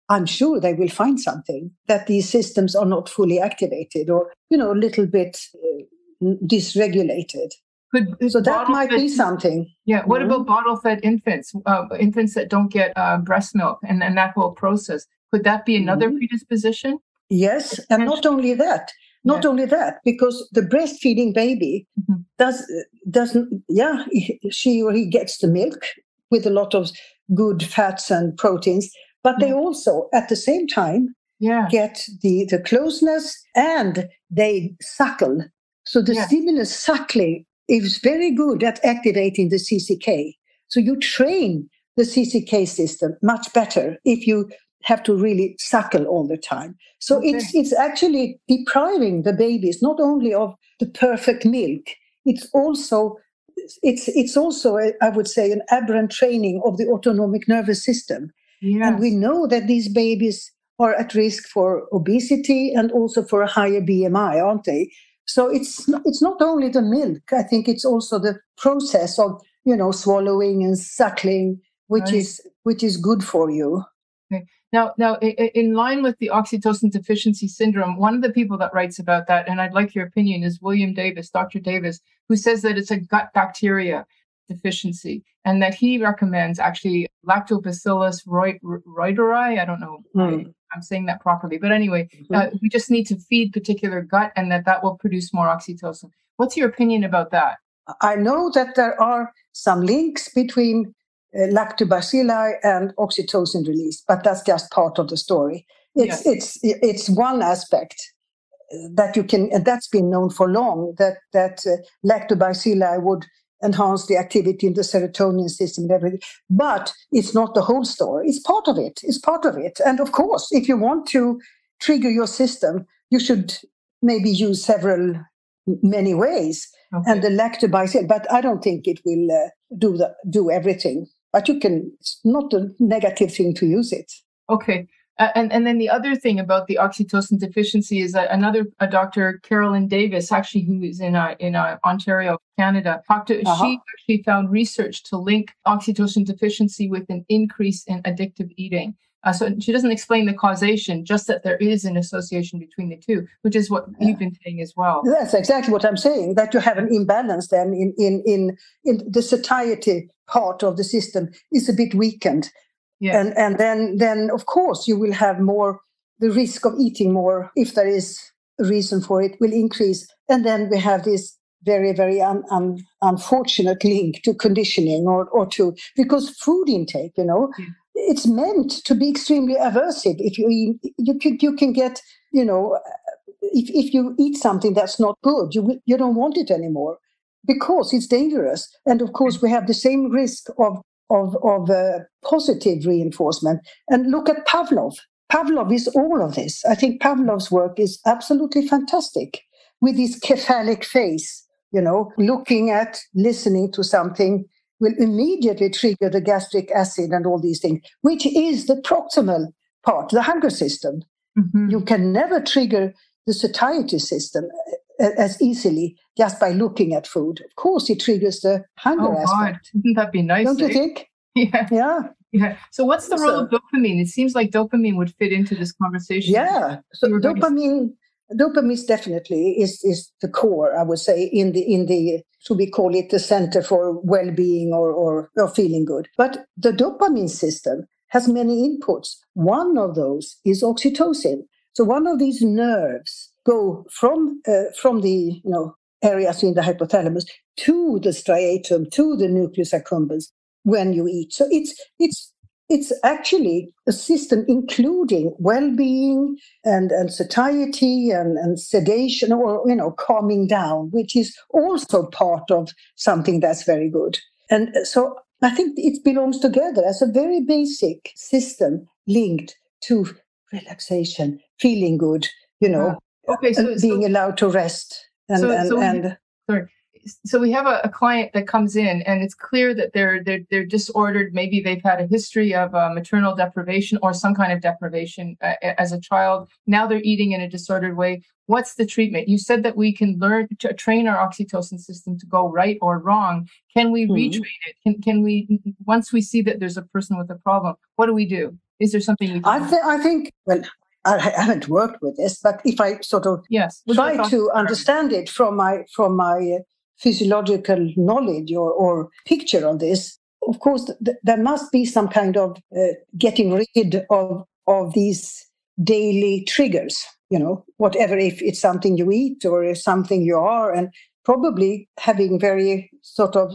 I'm sure they will find something that these systems are not fully activated or, you know, a little bit uh, dysregulated. Could, so that might fed, be something. Yeah. What mm-hmm. about bottle fed infants, uh, infants that don't get uh, breast milk and, and that whole process? Could that be another mm-hmm. predisposition? Yes. And not only that, not yeah. only that, because the breastfeeding baby mm-hmm. does doesn't yeah she or he gets the milk with a lot of good fats and proteins, but they also at the same time yeah. get the the closeness and they suckle so the yeah. stimulus suckling is very good at activating the CCK. So you train the CCK system much better if you have to really suckle all the time. So okay. it's it's actually depriving the babies not only of the perfect milk, it's also it's it's also a, I would say an aberrant training of the autonomic nervous system yes. and we know that these babies are at risk for obesity and also for a higher bmi aren't they so it's it's not only the milk i think it's also the process of you know swallowing and suckling which right. is which is good for you okay. Now, now, in line with the oxytocin deficiency syndrome, one of the people that writes about that, and I'd like your opinion, is William Davis, Dr. Davis, who says that it's a gut bacteria deficiency and that he recommends actually lactobacillus reuteri. I don't know mm. I'm saying that properly, but anyway, mm-hmm. uh, we just need to feed particular gut and that that will produce more oxytocin. What's your opinion about that? I know that there are some links between uh, lactobacilli and oxytocin release, but that's just part of the story. It's yes. it's it's one aspect uh, that you can, and that's been known for long that that uh, lactobacilli would enhance the activity in the serotonin system and everything. But it's not the whole story. It's part of it. It's part of it. And of course, if you want to trigger your system, you should maybe use several many ways. Okay. And the lactobacillus, but I don't think it will uh, do the do everything. But you can. It's not a negative thing to use it. Okay. And and then the other thing about the oxytocin deficiency is that another a Dr. Carolyn Davis, actually who is in uh, in uh, Ontario, Canada, talked to, uh-huh. she actually found research to link oxytocin deficiency with an increase in addictive eating. Uh, so she doesn't explain the causation, just that there is an association between the two, which is what yeah. you've been saying as well. That's exactly what I'm saying. That you have an imbalance then in in in in the satiety part of the system is a bit weakened yeah. And and then then of course you will have more the risk of eating more if there is a reason for it will increase. And then we have this very very un, un, unfortunate link to conditioning or or to because food intake, you know. Yeah. It's meant to be extremely aversive. If you you can you can get you know if, if you eat something that's not good, you you don't want it anymore because it's dangerous. And of course, we have the same risk of of, of uh, positive reinforcement. And look at Pavlov. Pavlov is all of this. I think Pavlov's work is absolutely fantastic with his cephalic phase, you know, looking at, listening to something will immediately trigger the gastric acid and all these things, which is the proximal part, the hunger system. Mm-hmm. You can never trigger the satiety system as easily just by looking at food. Of course, it triggers the hunger oh, aspect. God. Wouldn't that be nice? Don't you eh? think? Yeah. Yeah. Yeah. So, what's the role so, of dopamine? It seems like dopamine would fit into this conversation. Yeah. So, dopamine, dopamine definitely is is the core. I would say in the in the should we call it the center for well-being or or, or feeling good. But the dopamine system has many inputs. One of those is oxytocin. So, one of these nerves go from uh, from the you know areas in the hypothalamus to the striatum to the nucleus accumbens when you eat. So it's it's it's actually a system including well-being and, and satiety and, and sedation or you know calming down which is also part of something that's very good. And so i think it belongs together as a very basic system linked to relaxation feeling good you know okay, so, being so, allowed to rest and so, and, so and sorry. So we have a, a, client that comes in, and it's clear that they're they're they're disordered. Maybe they've had a history of uh, maternal deprivation or some kind of deprivation uh, as a child. Now they're eating in a disordered way. What's the treatment? You said that we can learn to train our oxytocin system to go right or wrong. Can we mm-hmm. retrain it? Can can we once we see that there's a person with a problem? What do we do? Is there something we? I, th- I think well, I haven't worked with this, but if I sort of yes, try to understand it from my from my physiological knowledge or, or picture on this, of course, th- there must be some kind of uh, getting rid of of these daily triggers. You know, whatever if it's something you eat or if something you are, and probably having very sort of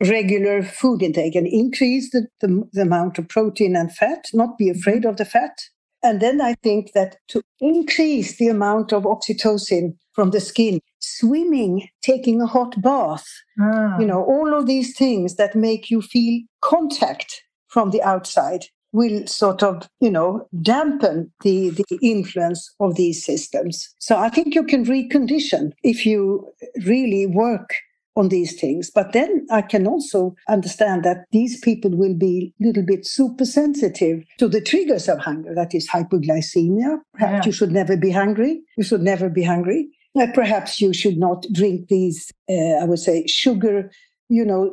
regular food intake and increase the, the, the amount of protein and fat. Not be afraid mm-hmm. of the fat and then I think that to increase the amount of oxytocin from the skin, swimming, taking a hot bath, ah. you know, all of these things that make you feel contact from the outside will sort of, you know, dampen the, the influence of these systems. So I think you can recondition if you really work on these things. But then I can also understand that these people will be a little bit super sensitive to the triggers of hunger. That is hypoglycemia. Perhaps yeah. you should never be hungry. You should never be hungry. Perhaps you should not drink these, uh, I would say, sugar, you know,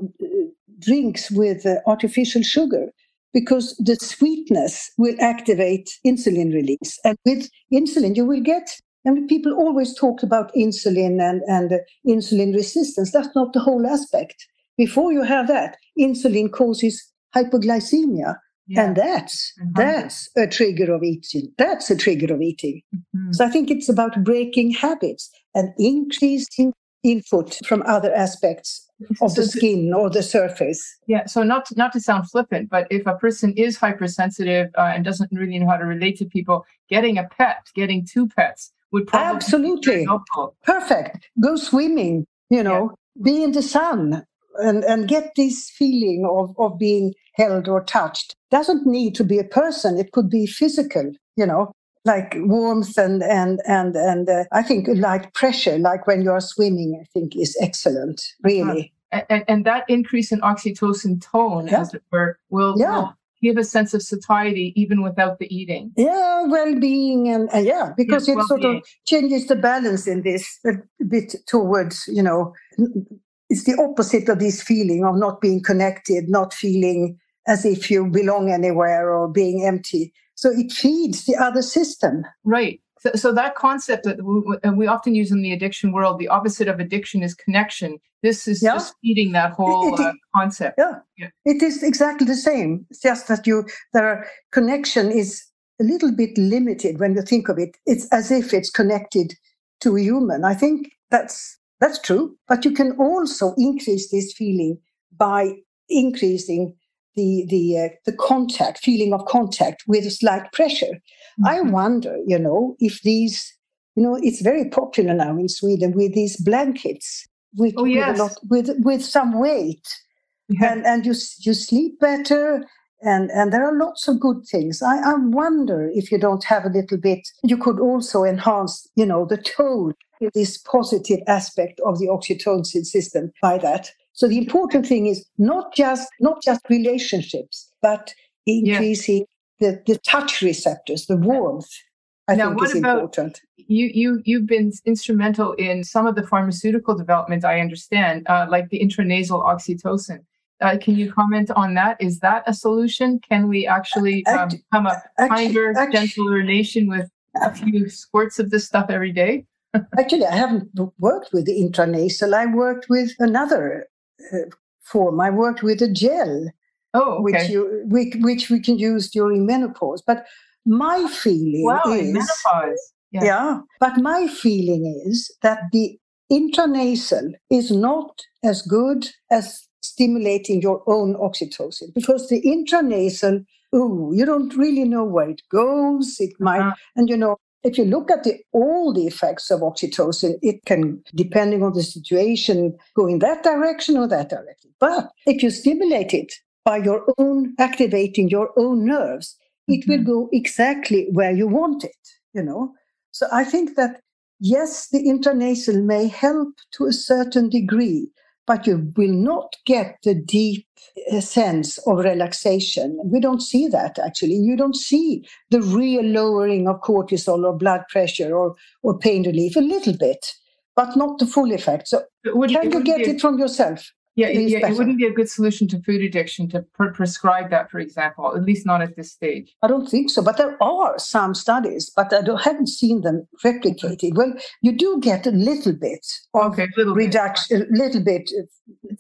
drinks with uh, artificial sugar because the sweetness will activate insulin release. And with insulin, you will get and people always talk about insulin and, and uh, insulin resistance. That's not the whole aspect. Before you have that, insulin causes hypoglycemia. Yeah. And that's mm-hmm. that's a trigger of eating. That's a trigger of eating. Mm-hmm. So I think it's about breaking habits and increasing input from other aspects of the skin or the surface. Yeah. So not to, not to sound flippant, but if a person is hypersensitive uh, and doesn't really know how to relate to people, getting a pet, getting two pets, would probably absolutely perfect. Go swimming, you know, yeah. be in the sun and, and get this feeling of, of being held or touched. Doesn't need to be a person, it could be physical, you know, like warmth and and and and uh, I think light pressure, like when you are swimming, I think is excellent, really. Uh-huh. And, and, that increase in oxytocin tone, yeah. as it were, will, yeah. will give a sense of satiety even without the eating. Yeah, well-being and uh, yeah, because yes, it sort of changes the balance in this a bit towards you know it's the opposite of this feeling of not being connected, not feeling as if you belong anywhere or being empty. So it feeds the other system. Right. So, so that concept that we, we, often use in the addiction world, the opposite of addiction is connection. This is yeah. just feeding that whole it, it, uh, concept. Yeah. yeah, it is exactly the same. It's just that you their connection is a little bit limited when you think of it. It's as if it's connected to a human. I think that's that's true. But you can also increase this feeling by increasing the the uh, the contact feeling of contact with a slight pressure mm-hmm. i wonder you know if these you know it's very popular now in sweden with these blankets with, oh, yes. with a lot with with some weight yeah. and and you you sleep better and and there are lots of good things I, I wonder if you don't have a little bit you could also enhance you know the tone this positive aspect of the oxytocin system by that so the important thing is not just not just relationships, but increasing yeah. the, the touch receptors, the warmth. I now, think what is about, important. You you you've been instrumental in some of the pharmaceutical development. I understand, uh, like the intranasal oxytocin. Uh, can you comment on that? Is that a solution? Can we actually um, become a kinder, actually, gentler nation with a few squirts of this stuff every day? actually, I haven't worked with the intranasal. I worked with another form. I worked with a gel, oh, okay. which you which, which we can use during menopause. But my feeling wow, is menopause. Yeah. yeah, but my feeling is that the intranasal is not as good as stimulating your own oxytocin because the intranasal, ooh, you don't really know where it goes. It might, uh-huh. and you know, if you look at the, all the effects of oxytocin, it can, depending on the situation, go in that direction or that direction. But if you stimulate it by your own activating your own nerves, it mm-hmm. will go exactly where you want it, you know. So I think that yes, the intranasal may help to a certain degree, but you will not get the deep uh, sense of relaxation. We don't see that actually. You don't see the real lowering of cortisol or blood pressure or, or pain relief, a little bit, but not the full effect. So, can you get it from yourself? Yeah, yeah it wouldn't be a good solution to food addiction to pre- prescribe that, for example, at least not at this stage. I don't think so, but there are some studies, but I don't haven't seen them replicated. Well, you do get a little bit of okay, little reduction, a little bit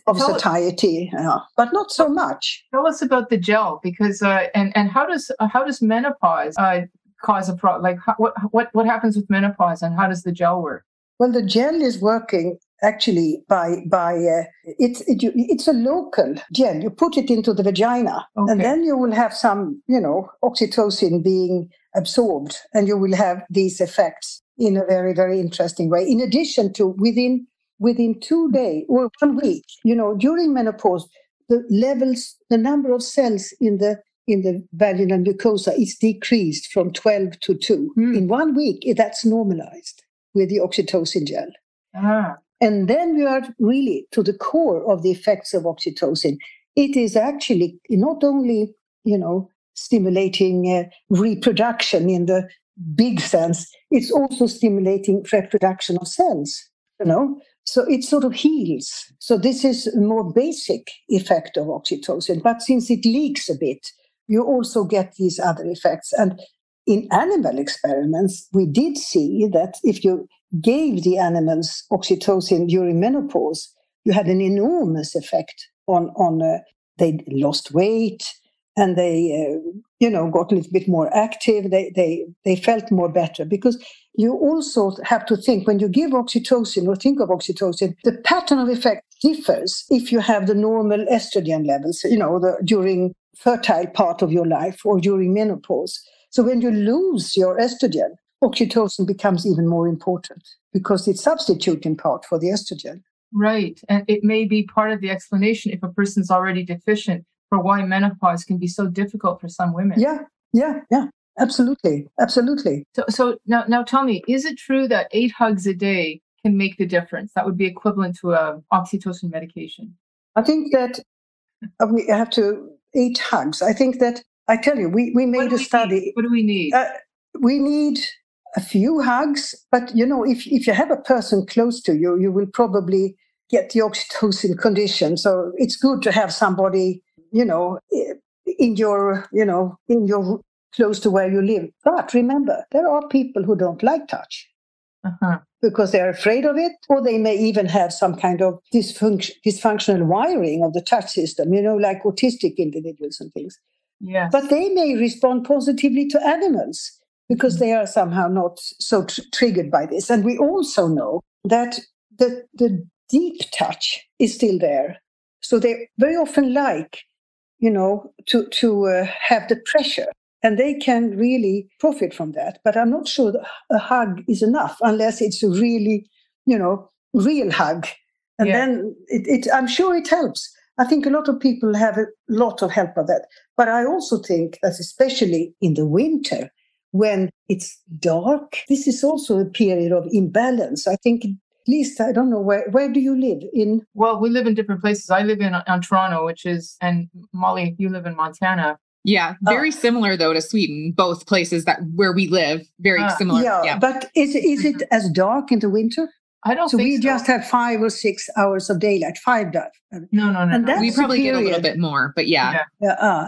of tell satiety, us, uh, but not so much. Tell us about the gel, because uh, and and how does uh, how does menopause uh, cause a problem? Like how, what what what happens with menopause, and how does the gel work? Well, the gel is working actually by by uh, it's it, it's a local gel. You put it into the vagina, okay. and then you will have some you know oxytocin being absorbed, and you will have these effects in a very very interesting way. In addition to within within two days or one week, you know, during menopause, the levels, the number of cells in the in the vaginal mucosa is decreased from 12 to 2. Mm. In one week, that's normalized with the oxytocin gel. Ah. And then we are really to the core of the effects of oxytocin. It is actually not only, you know, stimulating uh, reproduction in the big sense, it's also stimulating reproduction of cells, you know. So it sort of heals. So this is a more basic effect of oxytocin. But since it leaks a bit, you also get these other effects. And in animal experiments, we did see that if you gave the animals oxytocin during menopause, you had an enormous effect on on uh, they lost weight and they uh, you know got a little bit more active. They they they felt more better because you also have to think when you give oxytocin or think of oxytocin the pattern of effect differs if you have the normal estrogen levels you know the, during fertile part of your life or during menopause. So when you lose your estrogen oxytocin becomes even more important because it's substituting part for the estrogen. Right. And it may be part of the explanation if a person's already deficient for why menopause can be so difficult for some women. Yeah, yeah, yeah. Absolutely. Absolutely. So so now now tell me, is it true that eight hugs a day can make the difference? That would be equivalent to a oxytocin medication. I think that we have to eight hugs. I think that I tell you, we, we made a study. Need? What do we need? Uh, we need a few hugs, but you know, if, if you have a person close to you, you will probably get the oxytocin condition. So it's good to have somebody, you know, in your, you know, in your close to where you live. But remember, there are people who don't like touch. Uh-huh. Because they're afraid of it, or they may even have some kind of dysfunction, dysfunctional wiring of the touch system, you know, like autistic individuals and things. Yes. But they may respond positively to animals because they are somehow not so tr- triggered by this. And we also know that the, the deep touch is still there. So they very often like, you know, to, to uh, have the pressure and they can really profit from that. But I'm not sure that a hug is enough unless it's a really, you know, real hug. And yeah. then it, it, I'm sure it helps. I think a lot of people have a lot of help of that. But I also think that especially in the winter, when it's dark. This is also a period of imbalance. I think at least I don't know where where do you live in? Well, we live in different places. I live in on Toronto, which is and Molly, you live in Montana. Yeah, very uh, similar though to Sweden. Both places that where we live, very uh, similar. Yeah, yeah, but is is it as dark in the winter? I don't. So we so. just have five or six hours of daylight. Five. No, no, no. And no. we probably get a little bit more, but yeah. Yeah. yeah uh,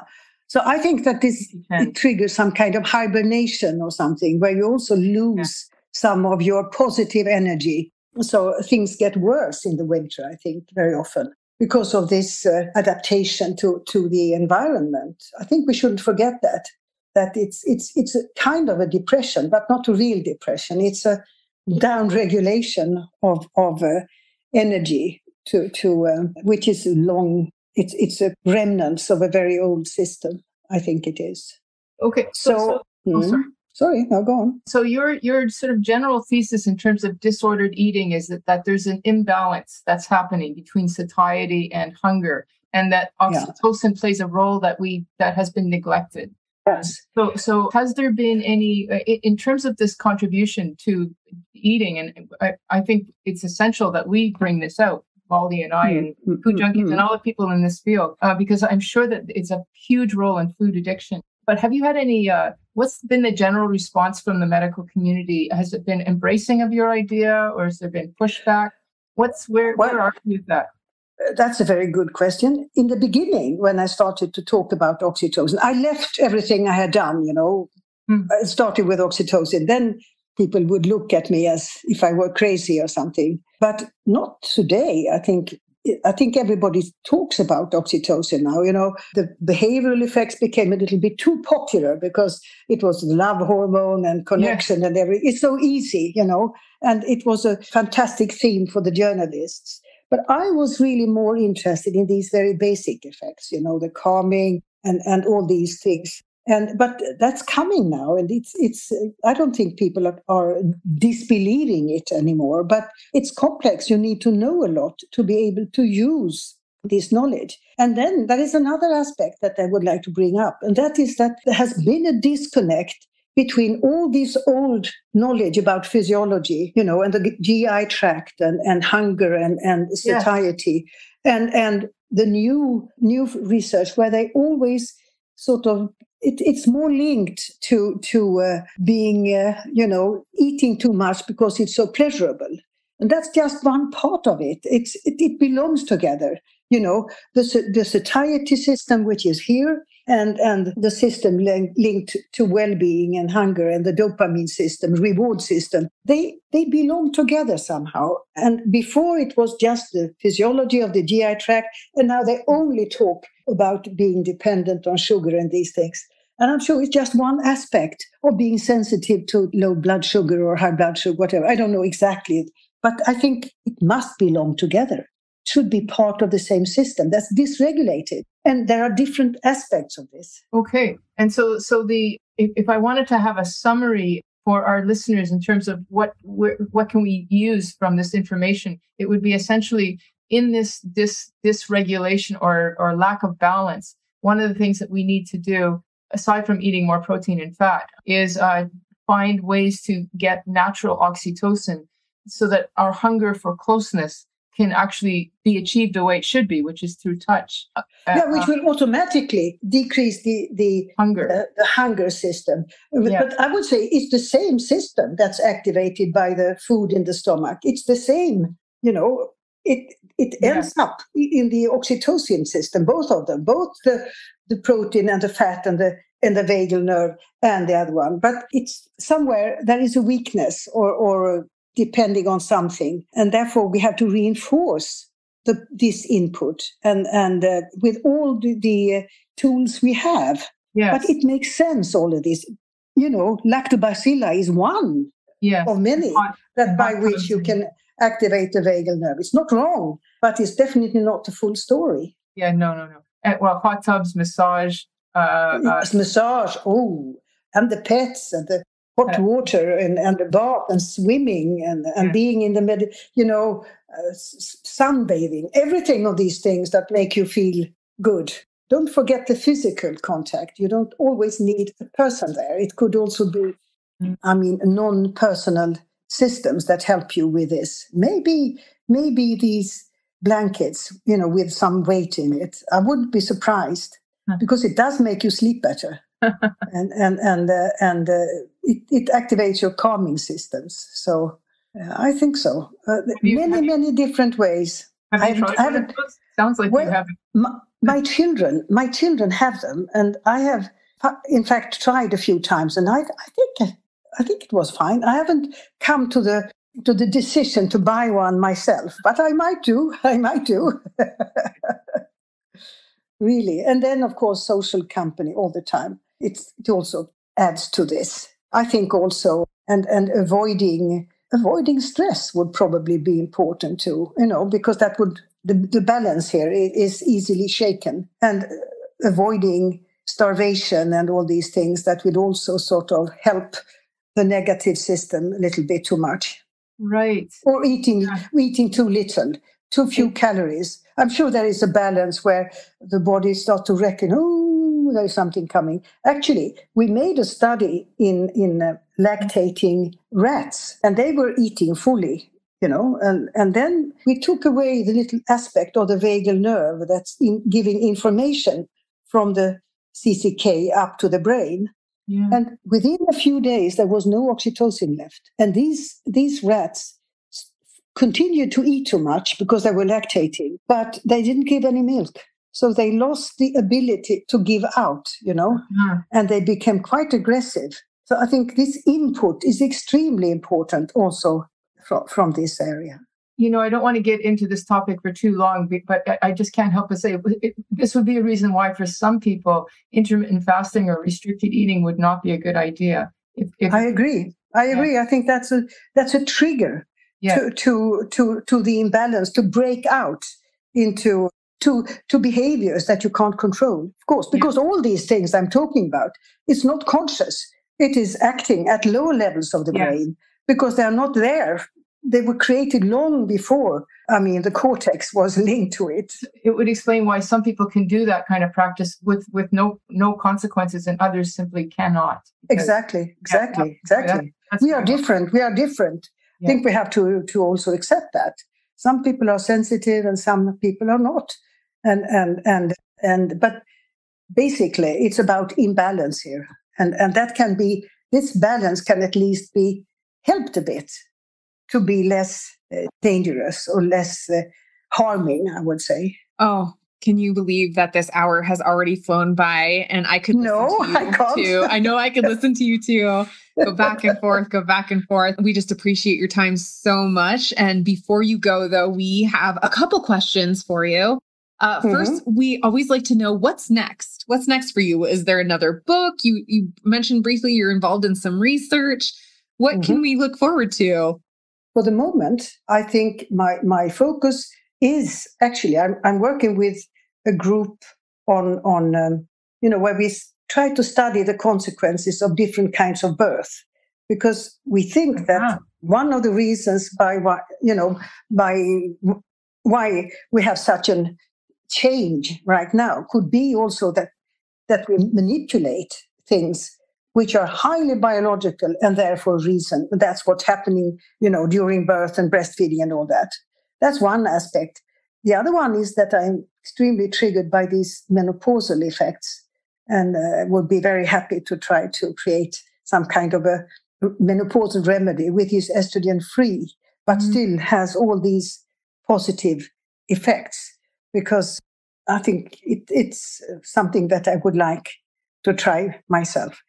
so I think that this triggers some kind of hibernation or something where you also lose yeah. some of your positive energy. So things get worse in the winter, I think, very often because of this uh, adaptation to, to the environment. I think we shouldn't forget that that it's it's it's a kind of a depression, but not a real depression. It's a down regulation of of uh, energy to to uh, which is long it's it's a remnants of a very old system. I think it is. Okay, so, so, so mm, sorry. sorry, now go on. So your your sort of general thesis in terms of disordered eating is that, that there's an imbalance that's happening between satiety and hunger, and that oxytocin yeah. plays a role that we that has been neglected. Yes. So, so has there been any, uh, in terms of this contribution to eating, and I, I think it's essential that we bring this out. Molly and I and mm-hmm. food junkies and all the people in this field, uh, because I'm sure that it's a huge role in food addiction. But have you had any? Uh, what's been the general response from the medical community? Has it been embracing of your idea, or has there been pushback? What's where? Well, where are you with that? Uh, that's a very good question. In the beginning, when I started to talk about oxytocin, I left everything I had done. You know, hmm. I started with oxytocin. Then people would look at me as if I were crazy or something. But not today. I think I think everybody talks about oxytocin now. You know, the behavioral effects became a little bit too popular because it was love hormone and connection yes. and everything. It's so easy, you know, and it was a fantastic theme for the journalists. But I was really more interested in these very basic effects, you know, the calming and, and all these things and but that's coming now and it's it's i don't think people are, are, disbelieving it anymore but it's complex you need to know a lot to be able to use this knowledge and then there is another aspect that i would like to bring up and that is that there has been a disconnect between all this old knowledge about physiology, you know, and the GI tract and, and hunger and, and satiety, yeah. and and the new new research where they always sort of it, it's more linked to to uh, being uh, you know eating too much because it's so pleasurable. And that's just one part of it. It's it, it belongs together you know. The, the satiety system which is here and and the system linked to well-being and hunger and the dopamine system reward system they they belong together somehow. And before it was just the physiology of the gi tract and now they only talk about being dependent on sugar and these things and i'm sure it's just one aspect of being sensitive to low blood sugar or high blood sugar whatever. I don't know exactly. But i think it must belong together. Should be part of the same system that's dysregulated. And there are different aspects of this. Okay. And so so the if, if i wanted to have a summary for our listeners in terms of what what can we use from this information it would be essentially in this this dysregulation or or lack of balance one of the things that we need to do aside from eating more protein and fat is uh, find ways to get natural oxytocin so that our hunger for closeness can actually be achieved the way it should be, which is through touch. Uh, yeah, which uh, will automatically decrease the the hunger uh, the hunger system. Yeah. But I would say it's the same system that's activated by the food in the stomach. It's the same, you know. It it ends yeah. up in the oxytocin system, both of them, both the the protein and the fat and the and the vagal nerve and the other one. But it's somewhere there is a weakness or or depending on something. And therefore, we have to reinforce the, this input and, and uh, with all the, the uh, tools we have. Yes. But it makes sense, all of this. You know, lactobacilli is one yes. of many that by which you can activate the vagal nerve. It's not wrong, but it's definitely not the full story. Yeah, no, no, no. Uh, well, hot tubs, massage. Uh, uh, massage, oh, and the pets and the hot water and, and the bath and swimming and, and yeah. being in the mid, you know, uh, sunbathing, everything of these things that make you feel good. Don't forget the physical contact. You don't always need a person there. It could also be, mm. I mean, non-personal systems that help you with this. Maybe, maybe these blankets, you know, with some weight in it. I wouldn't be surprised because it does make you sleep better. and and and uh, and uh, it, it activates your calming systems. So uh, I think so. Uh, you, many many different ways. Have you tried I haven't, Sounds like well, you have. My, my children, my children have them, and I have, in fact, tried a few times, and I, I think I think it was fine. I haven't come to the to the decision to buy one myself, but I might do. I might do. really, and then of course, social company all the time It's, it also adds to this. I think also, and and avoiding avoiding stress would probably be important too. You know, because that would the, the balance here is easily shaken, and avoiding starvation and all these things that would also sort of help the negative system a little bit too much. Right. Or eating yeah. eating too little, too few calories. I'm sure there is a balance where the body starts to reckon, oh, there's something coming. Actually, we made a study in in uh, lactating rats, and they were eating fully, you know, and and then we took away the little aspect of the vagal nerve that's in giving information from the CCK up to the brain. Yeah. And within a few days, there was no oxytocin left. And these these rats continued to eat too much because they were lactating, but they didn't give any milk. So they lost the ability to give out, you know, mm-hmm. and they became quite aggressive. So I think this input is extremely important also from, from this area. You know, I don't want to get into this topic for too long, but I just can't help but say it, this would be a reason why, for some people, intermittent fasting or restricted eating would not be a good idea. If, if, I agree. I agree. Yeah. I think that's a that's a trigger yeah. to to to to the imbalance to break out into to, to behaviors that you can't control, of course, because yeah. all these things I'm talking about, it's not conscious. It is acting at low levels of the brain because they're not there they were created long before i mean the cortex was linked to it. It would explain why some people can do that kind of practice with with no no consequences and others simply cannot. Exactly exactly exactly. that, we are different we are different. Yeah. i think we have to to also accept that. Some people are sensitive and some people are not. And and and and but basically it's about imbalance here. And and that can be this balance can at least be helped a bit to be less uh, dangerous or less uh, harming, I would say. Oh, can you believe that this hour has already flown by and I could no, I can't. Too. I know I could listen to you too. Go back and forth, go back and forth. We just appreciate your time so much. And before you go, though, we have a couple questions for you. Uh, mm-hmm. First, we always like to know what's next. What's next for you? Is there another book? You you mentioned briefly you're involved in some research. What mm-hmm. can we look forward to? For the moment, I think my, my focus is actually, I'm, I'm working with a group on, on um, you know, where we try to study the consequences of different kinds of birth. Because we think that uh-huh. one of the reasons by why, you know, by why we have such a change right now could be also that that we manipulate things which are highly biological and therefore reason. That's what's happening, you know, during birth and breastfeeding and all that. That's one aspect. The other one is that I'm extremely triggered by these menopausal effects and uh, would be very happy to try to create some kind of a menopausal remedy which is estrogen free, but mm. still has all these positive effects because I think it, it's something that I would like to try myself.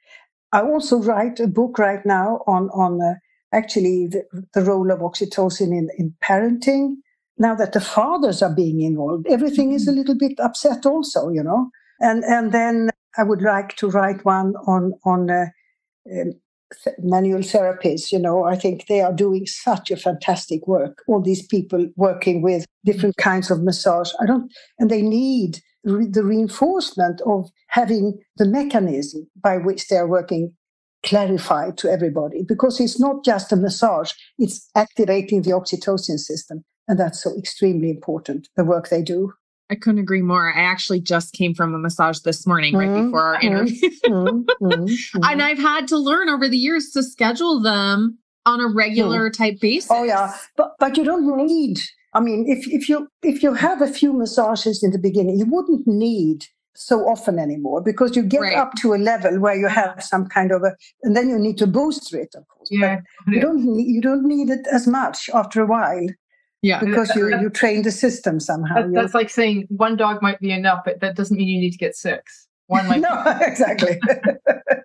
I also write a book right now on on uh, actually the, the, role of oxytocin in, in parenting. Now that the fathers are being involved, everything is a mm-hmm. little bit upset also, you know. And and then I would like to write one on on uh, um, manual therapies. You know, I think they are doing such a fantastic work. All these people working with different kinds of massage. I don't, and they need re- the reinforcement of having the mechanism by which they are working clarified to everybody because it's not just a massage, it's activating the oxytocin system. And that's so extremely important, the work they do. I couldn't agree more. I actually just came from a massage this morning, right mm-hmm. before our mm-hmm. interview. mm-hmm. mm-hmm. and I've had to learn over the years to schedule them on a regular mm. type basis. Oh yeah. But but you don't need I mean, if, if you if you have a few massages in the beginning, you wouldn't need so often anymore because you get right. up to a level where you have some kind of a and then you need to boost it of course yeah. but you don't need you don't need it as much after a while yeah. because you you train the system somehow that, that's like saying one dog might be enough but that doesn't mean you need to get six. One might no exactly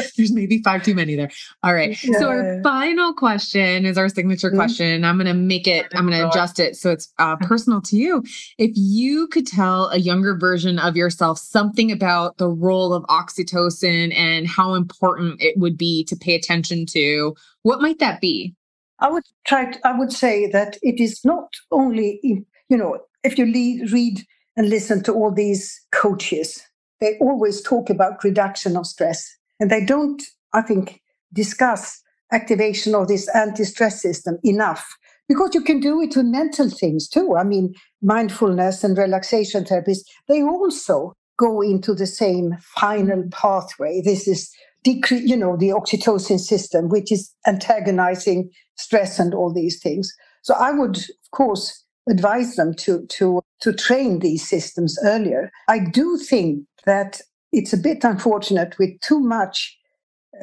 There's maybe five too many there. All right. Yeah. So our final question is our signature mm-hmm. question. I'm going to make it, I'm going to adjust it so it's uh, personal to you. If you could tell a younger version of yourself something about the role of oxytocin and how important it would be to pay attention to, what might that be? I would try. To, I would say that it is not only, you know, if you lead, read and listen to all these coaches, they always talk about reduction of stress. And they don't, I think, discuss activation of this anti stress system enough because you can do it with mental things too. I mean, mindfulness and relaxation therapies, they also go into the same final pathway. This is decrease, you know, the oxytocin system, which is antagonizing stress and all these things. So I would, of course, advise them to to to train these systems earlier. I do think that it's a bit unfortunate with too much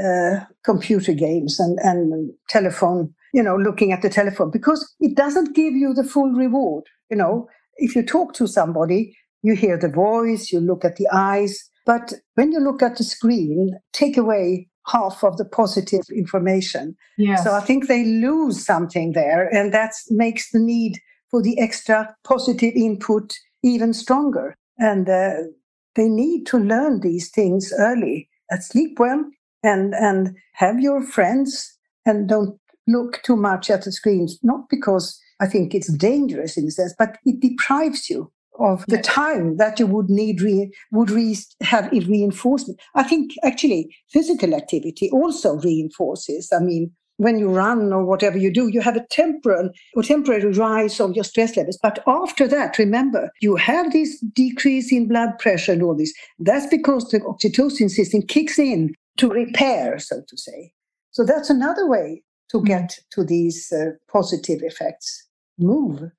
uh, computer games and, and telephone, you know, looking at the telephone because it doesn't give you the full reward. You know, if you talk to somebody, you hear the voice, you look at the eyes, but when you look at the screen, take away half of the positive information. Yes. So I think they lose something there, and that makes the need for the extra positive input even stronger. And uh, they need to learn these things early. And sleep well and and have your friends and don't look too much at the screens. Not because I think it's dangerous in a sense, but it deprives you of the time that you would need re, would re, have reinforcement. I think actually physical activity also reinforces. I mean, when you run or whatever you do, you have a temporary or temporary rise of your stress levels. But after that, remember, you have this decrease in blood pressure and all this. That's because the oxytocin system kicks in to repair, so to say. So that's another way to get to these uh, positive effects. Move.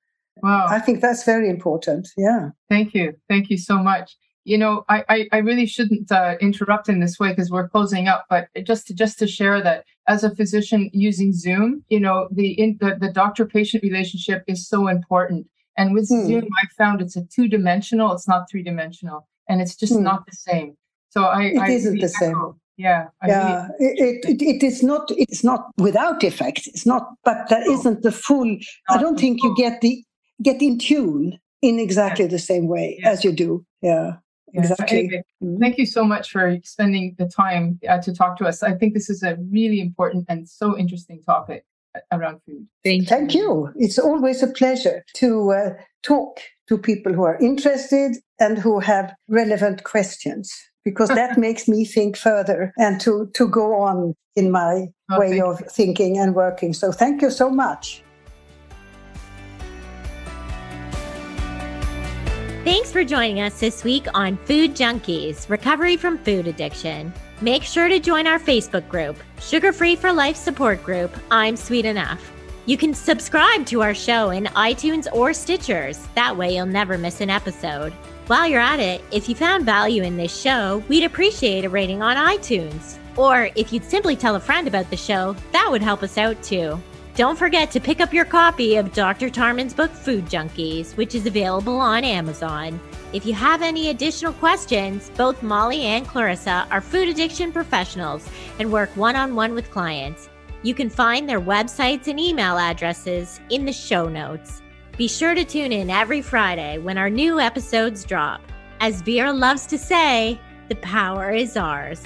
Wow. I think that's very important. Yeah. Thank you. Thank you so much. You know, I, I, I really shouldn't uh, interrupt in this way because we're closing up, but just to, just to share that as a physician using Zoom, you know, the, in, the, the doctor patient relationship is so important. And with hmm. Zoom, I found it's a two dimensional, it's not three dimensional, and it's just hmm. not the same. So I, it I isn't really the same. Yeah, I yeah. Really, it, it, it is not. It's not without effect. It's not. But that no. not the full. I don't think full. you get the get in tune in exactly yeah. the same way yeah. as you do. Yeah. Yeah, exactly. Anyway, mm-hmm. Thank you so much for spending the time uh, to talk to us. I think this is a really important and so interesting topic uh, around food. Thank, Thank you. you. It's always a pleasure to uh, talk to people who are interested and who have relevant questions because that makes me think further and to, to go on in my oh, way of you. thinking and working. So thank you so much. Thanks for joining us this week on Food Junkies Recovery from Food Addiction. Make sure to join our Facebook group, Sugar Free for Life support group, I'm Sweet Enough. You can subscribe to our show in iTunes or Stitchers. That way, you'll never miss an episode. While you're at it, if you found value in this show, we'd appreciate a rating on iTunes. Or if you'd simply tell a friend about the show, that would help us out too. Don't forget to pick up your copy of Dr. Tarman's book, Food Junkies, which is available on Amazon. If you have any additional questions, both Molly and Clarissa are food addiction professionals and work one on one with clients. You can find their websites and email addresses in the show notes. Be sure to tune in every Friday when our new episodes drop. As Vera loves to say, the power is ours.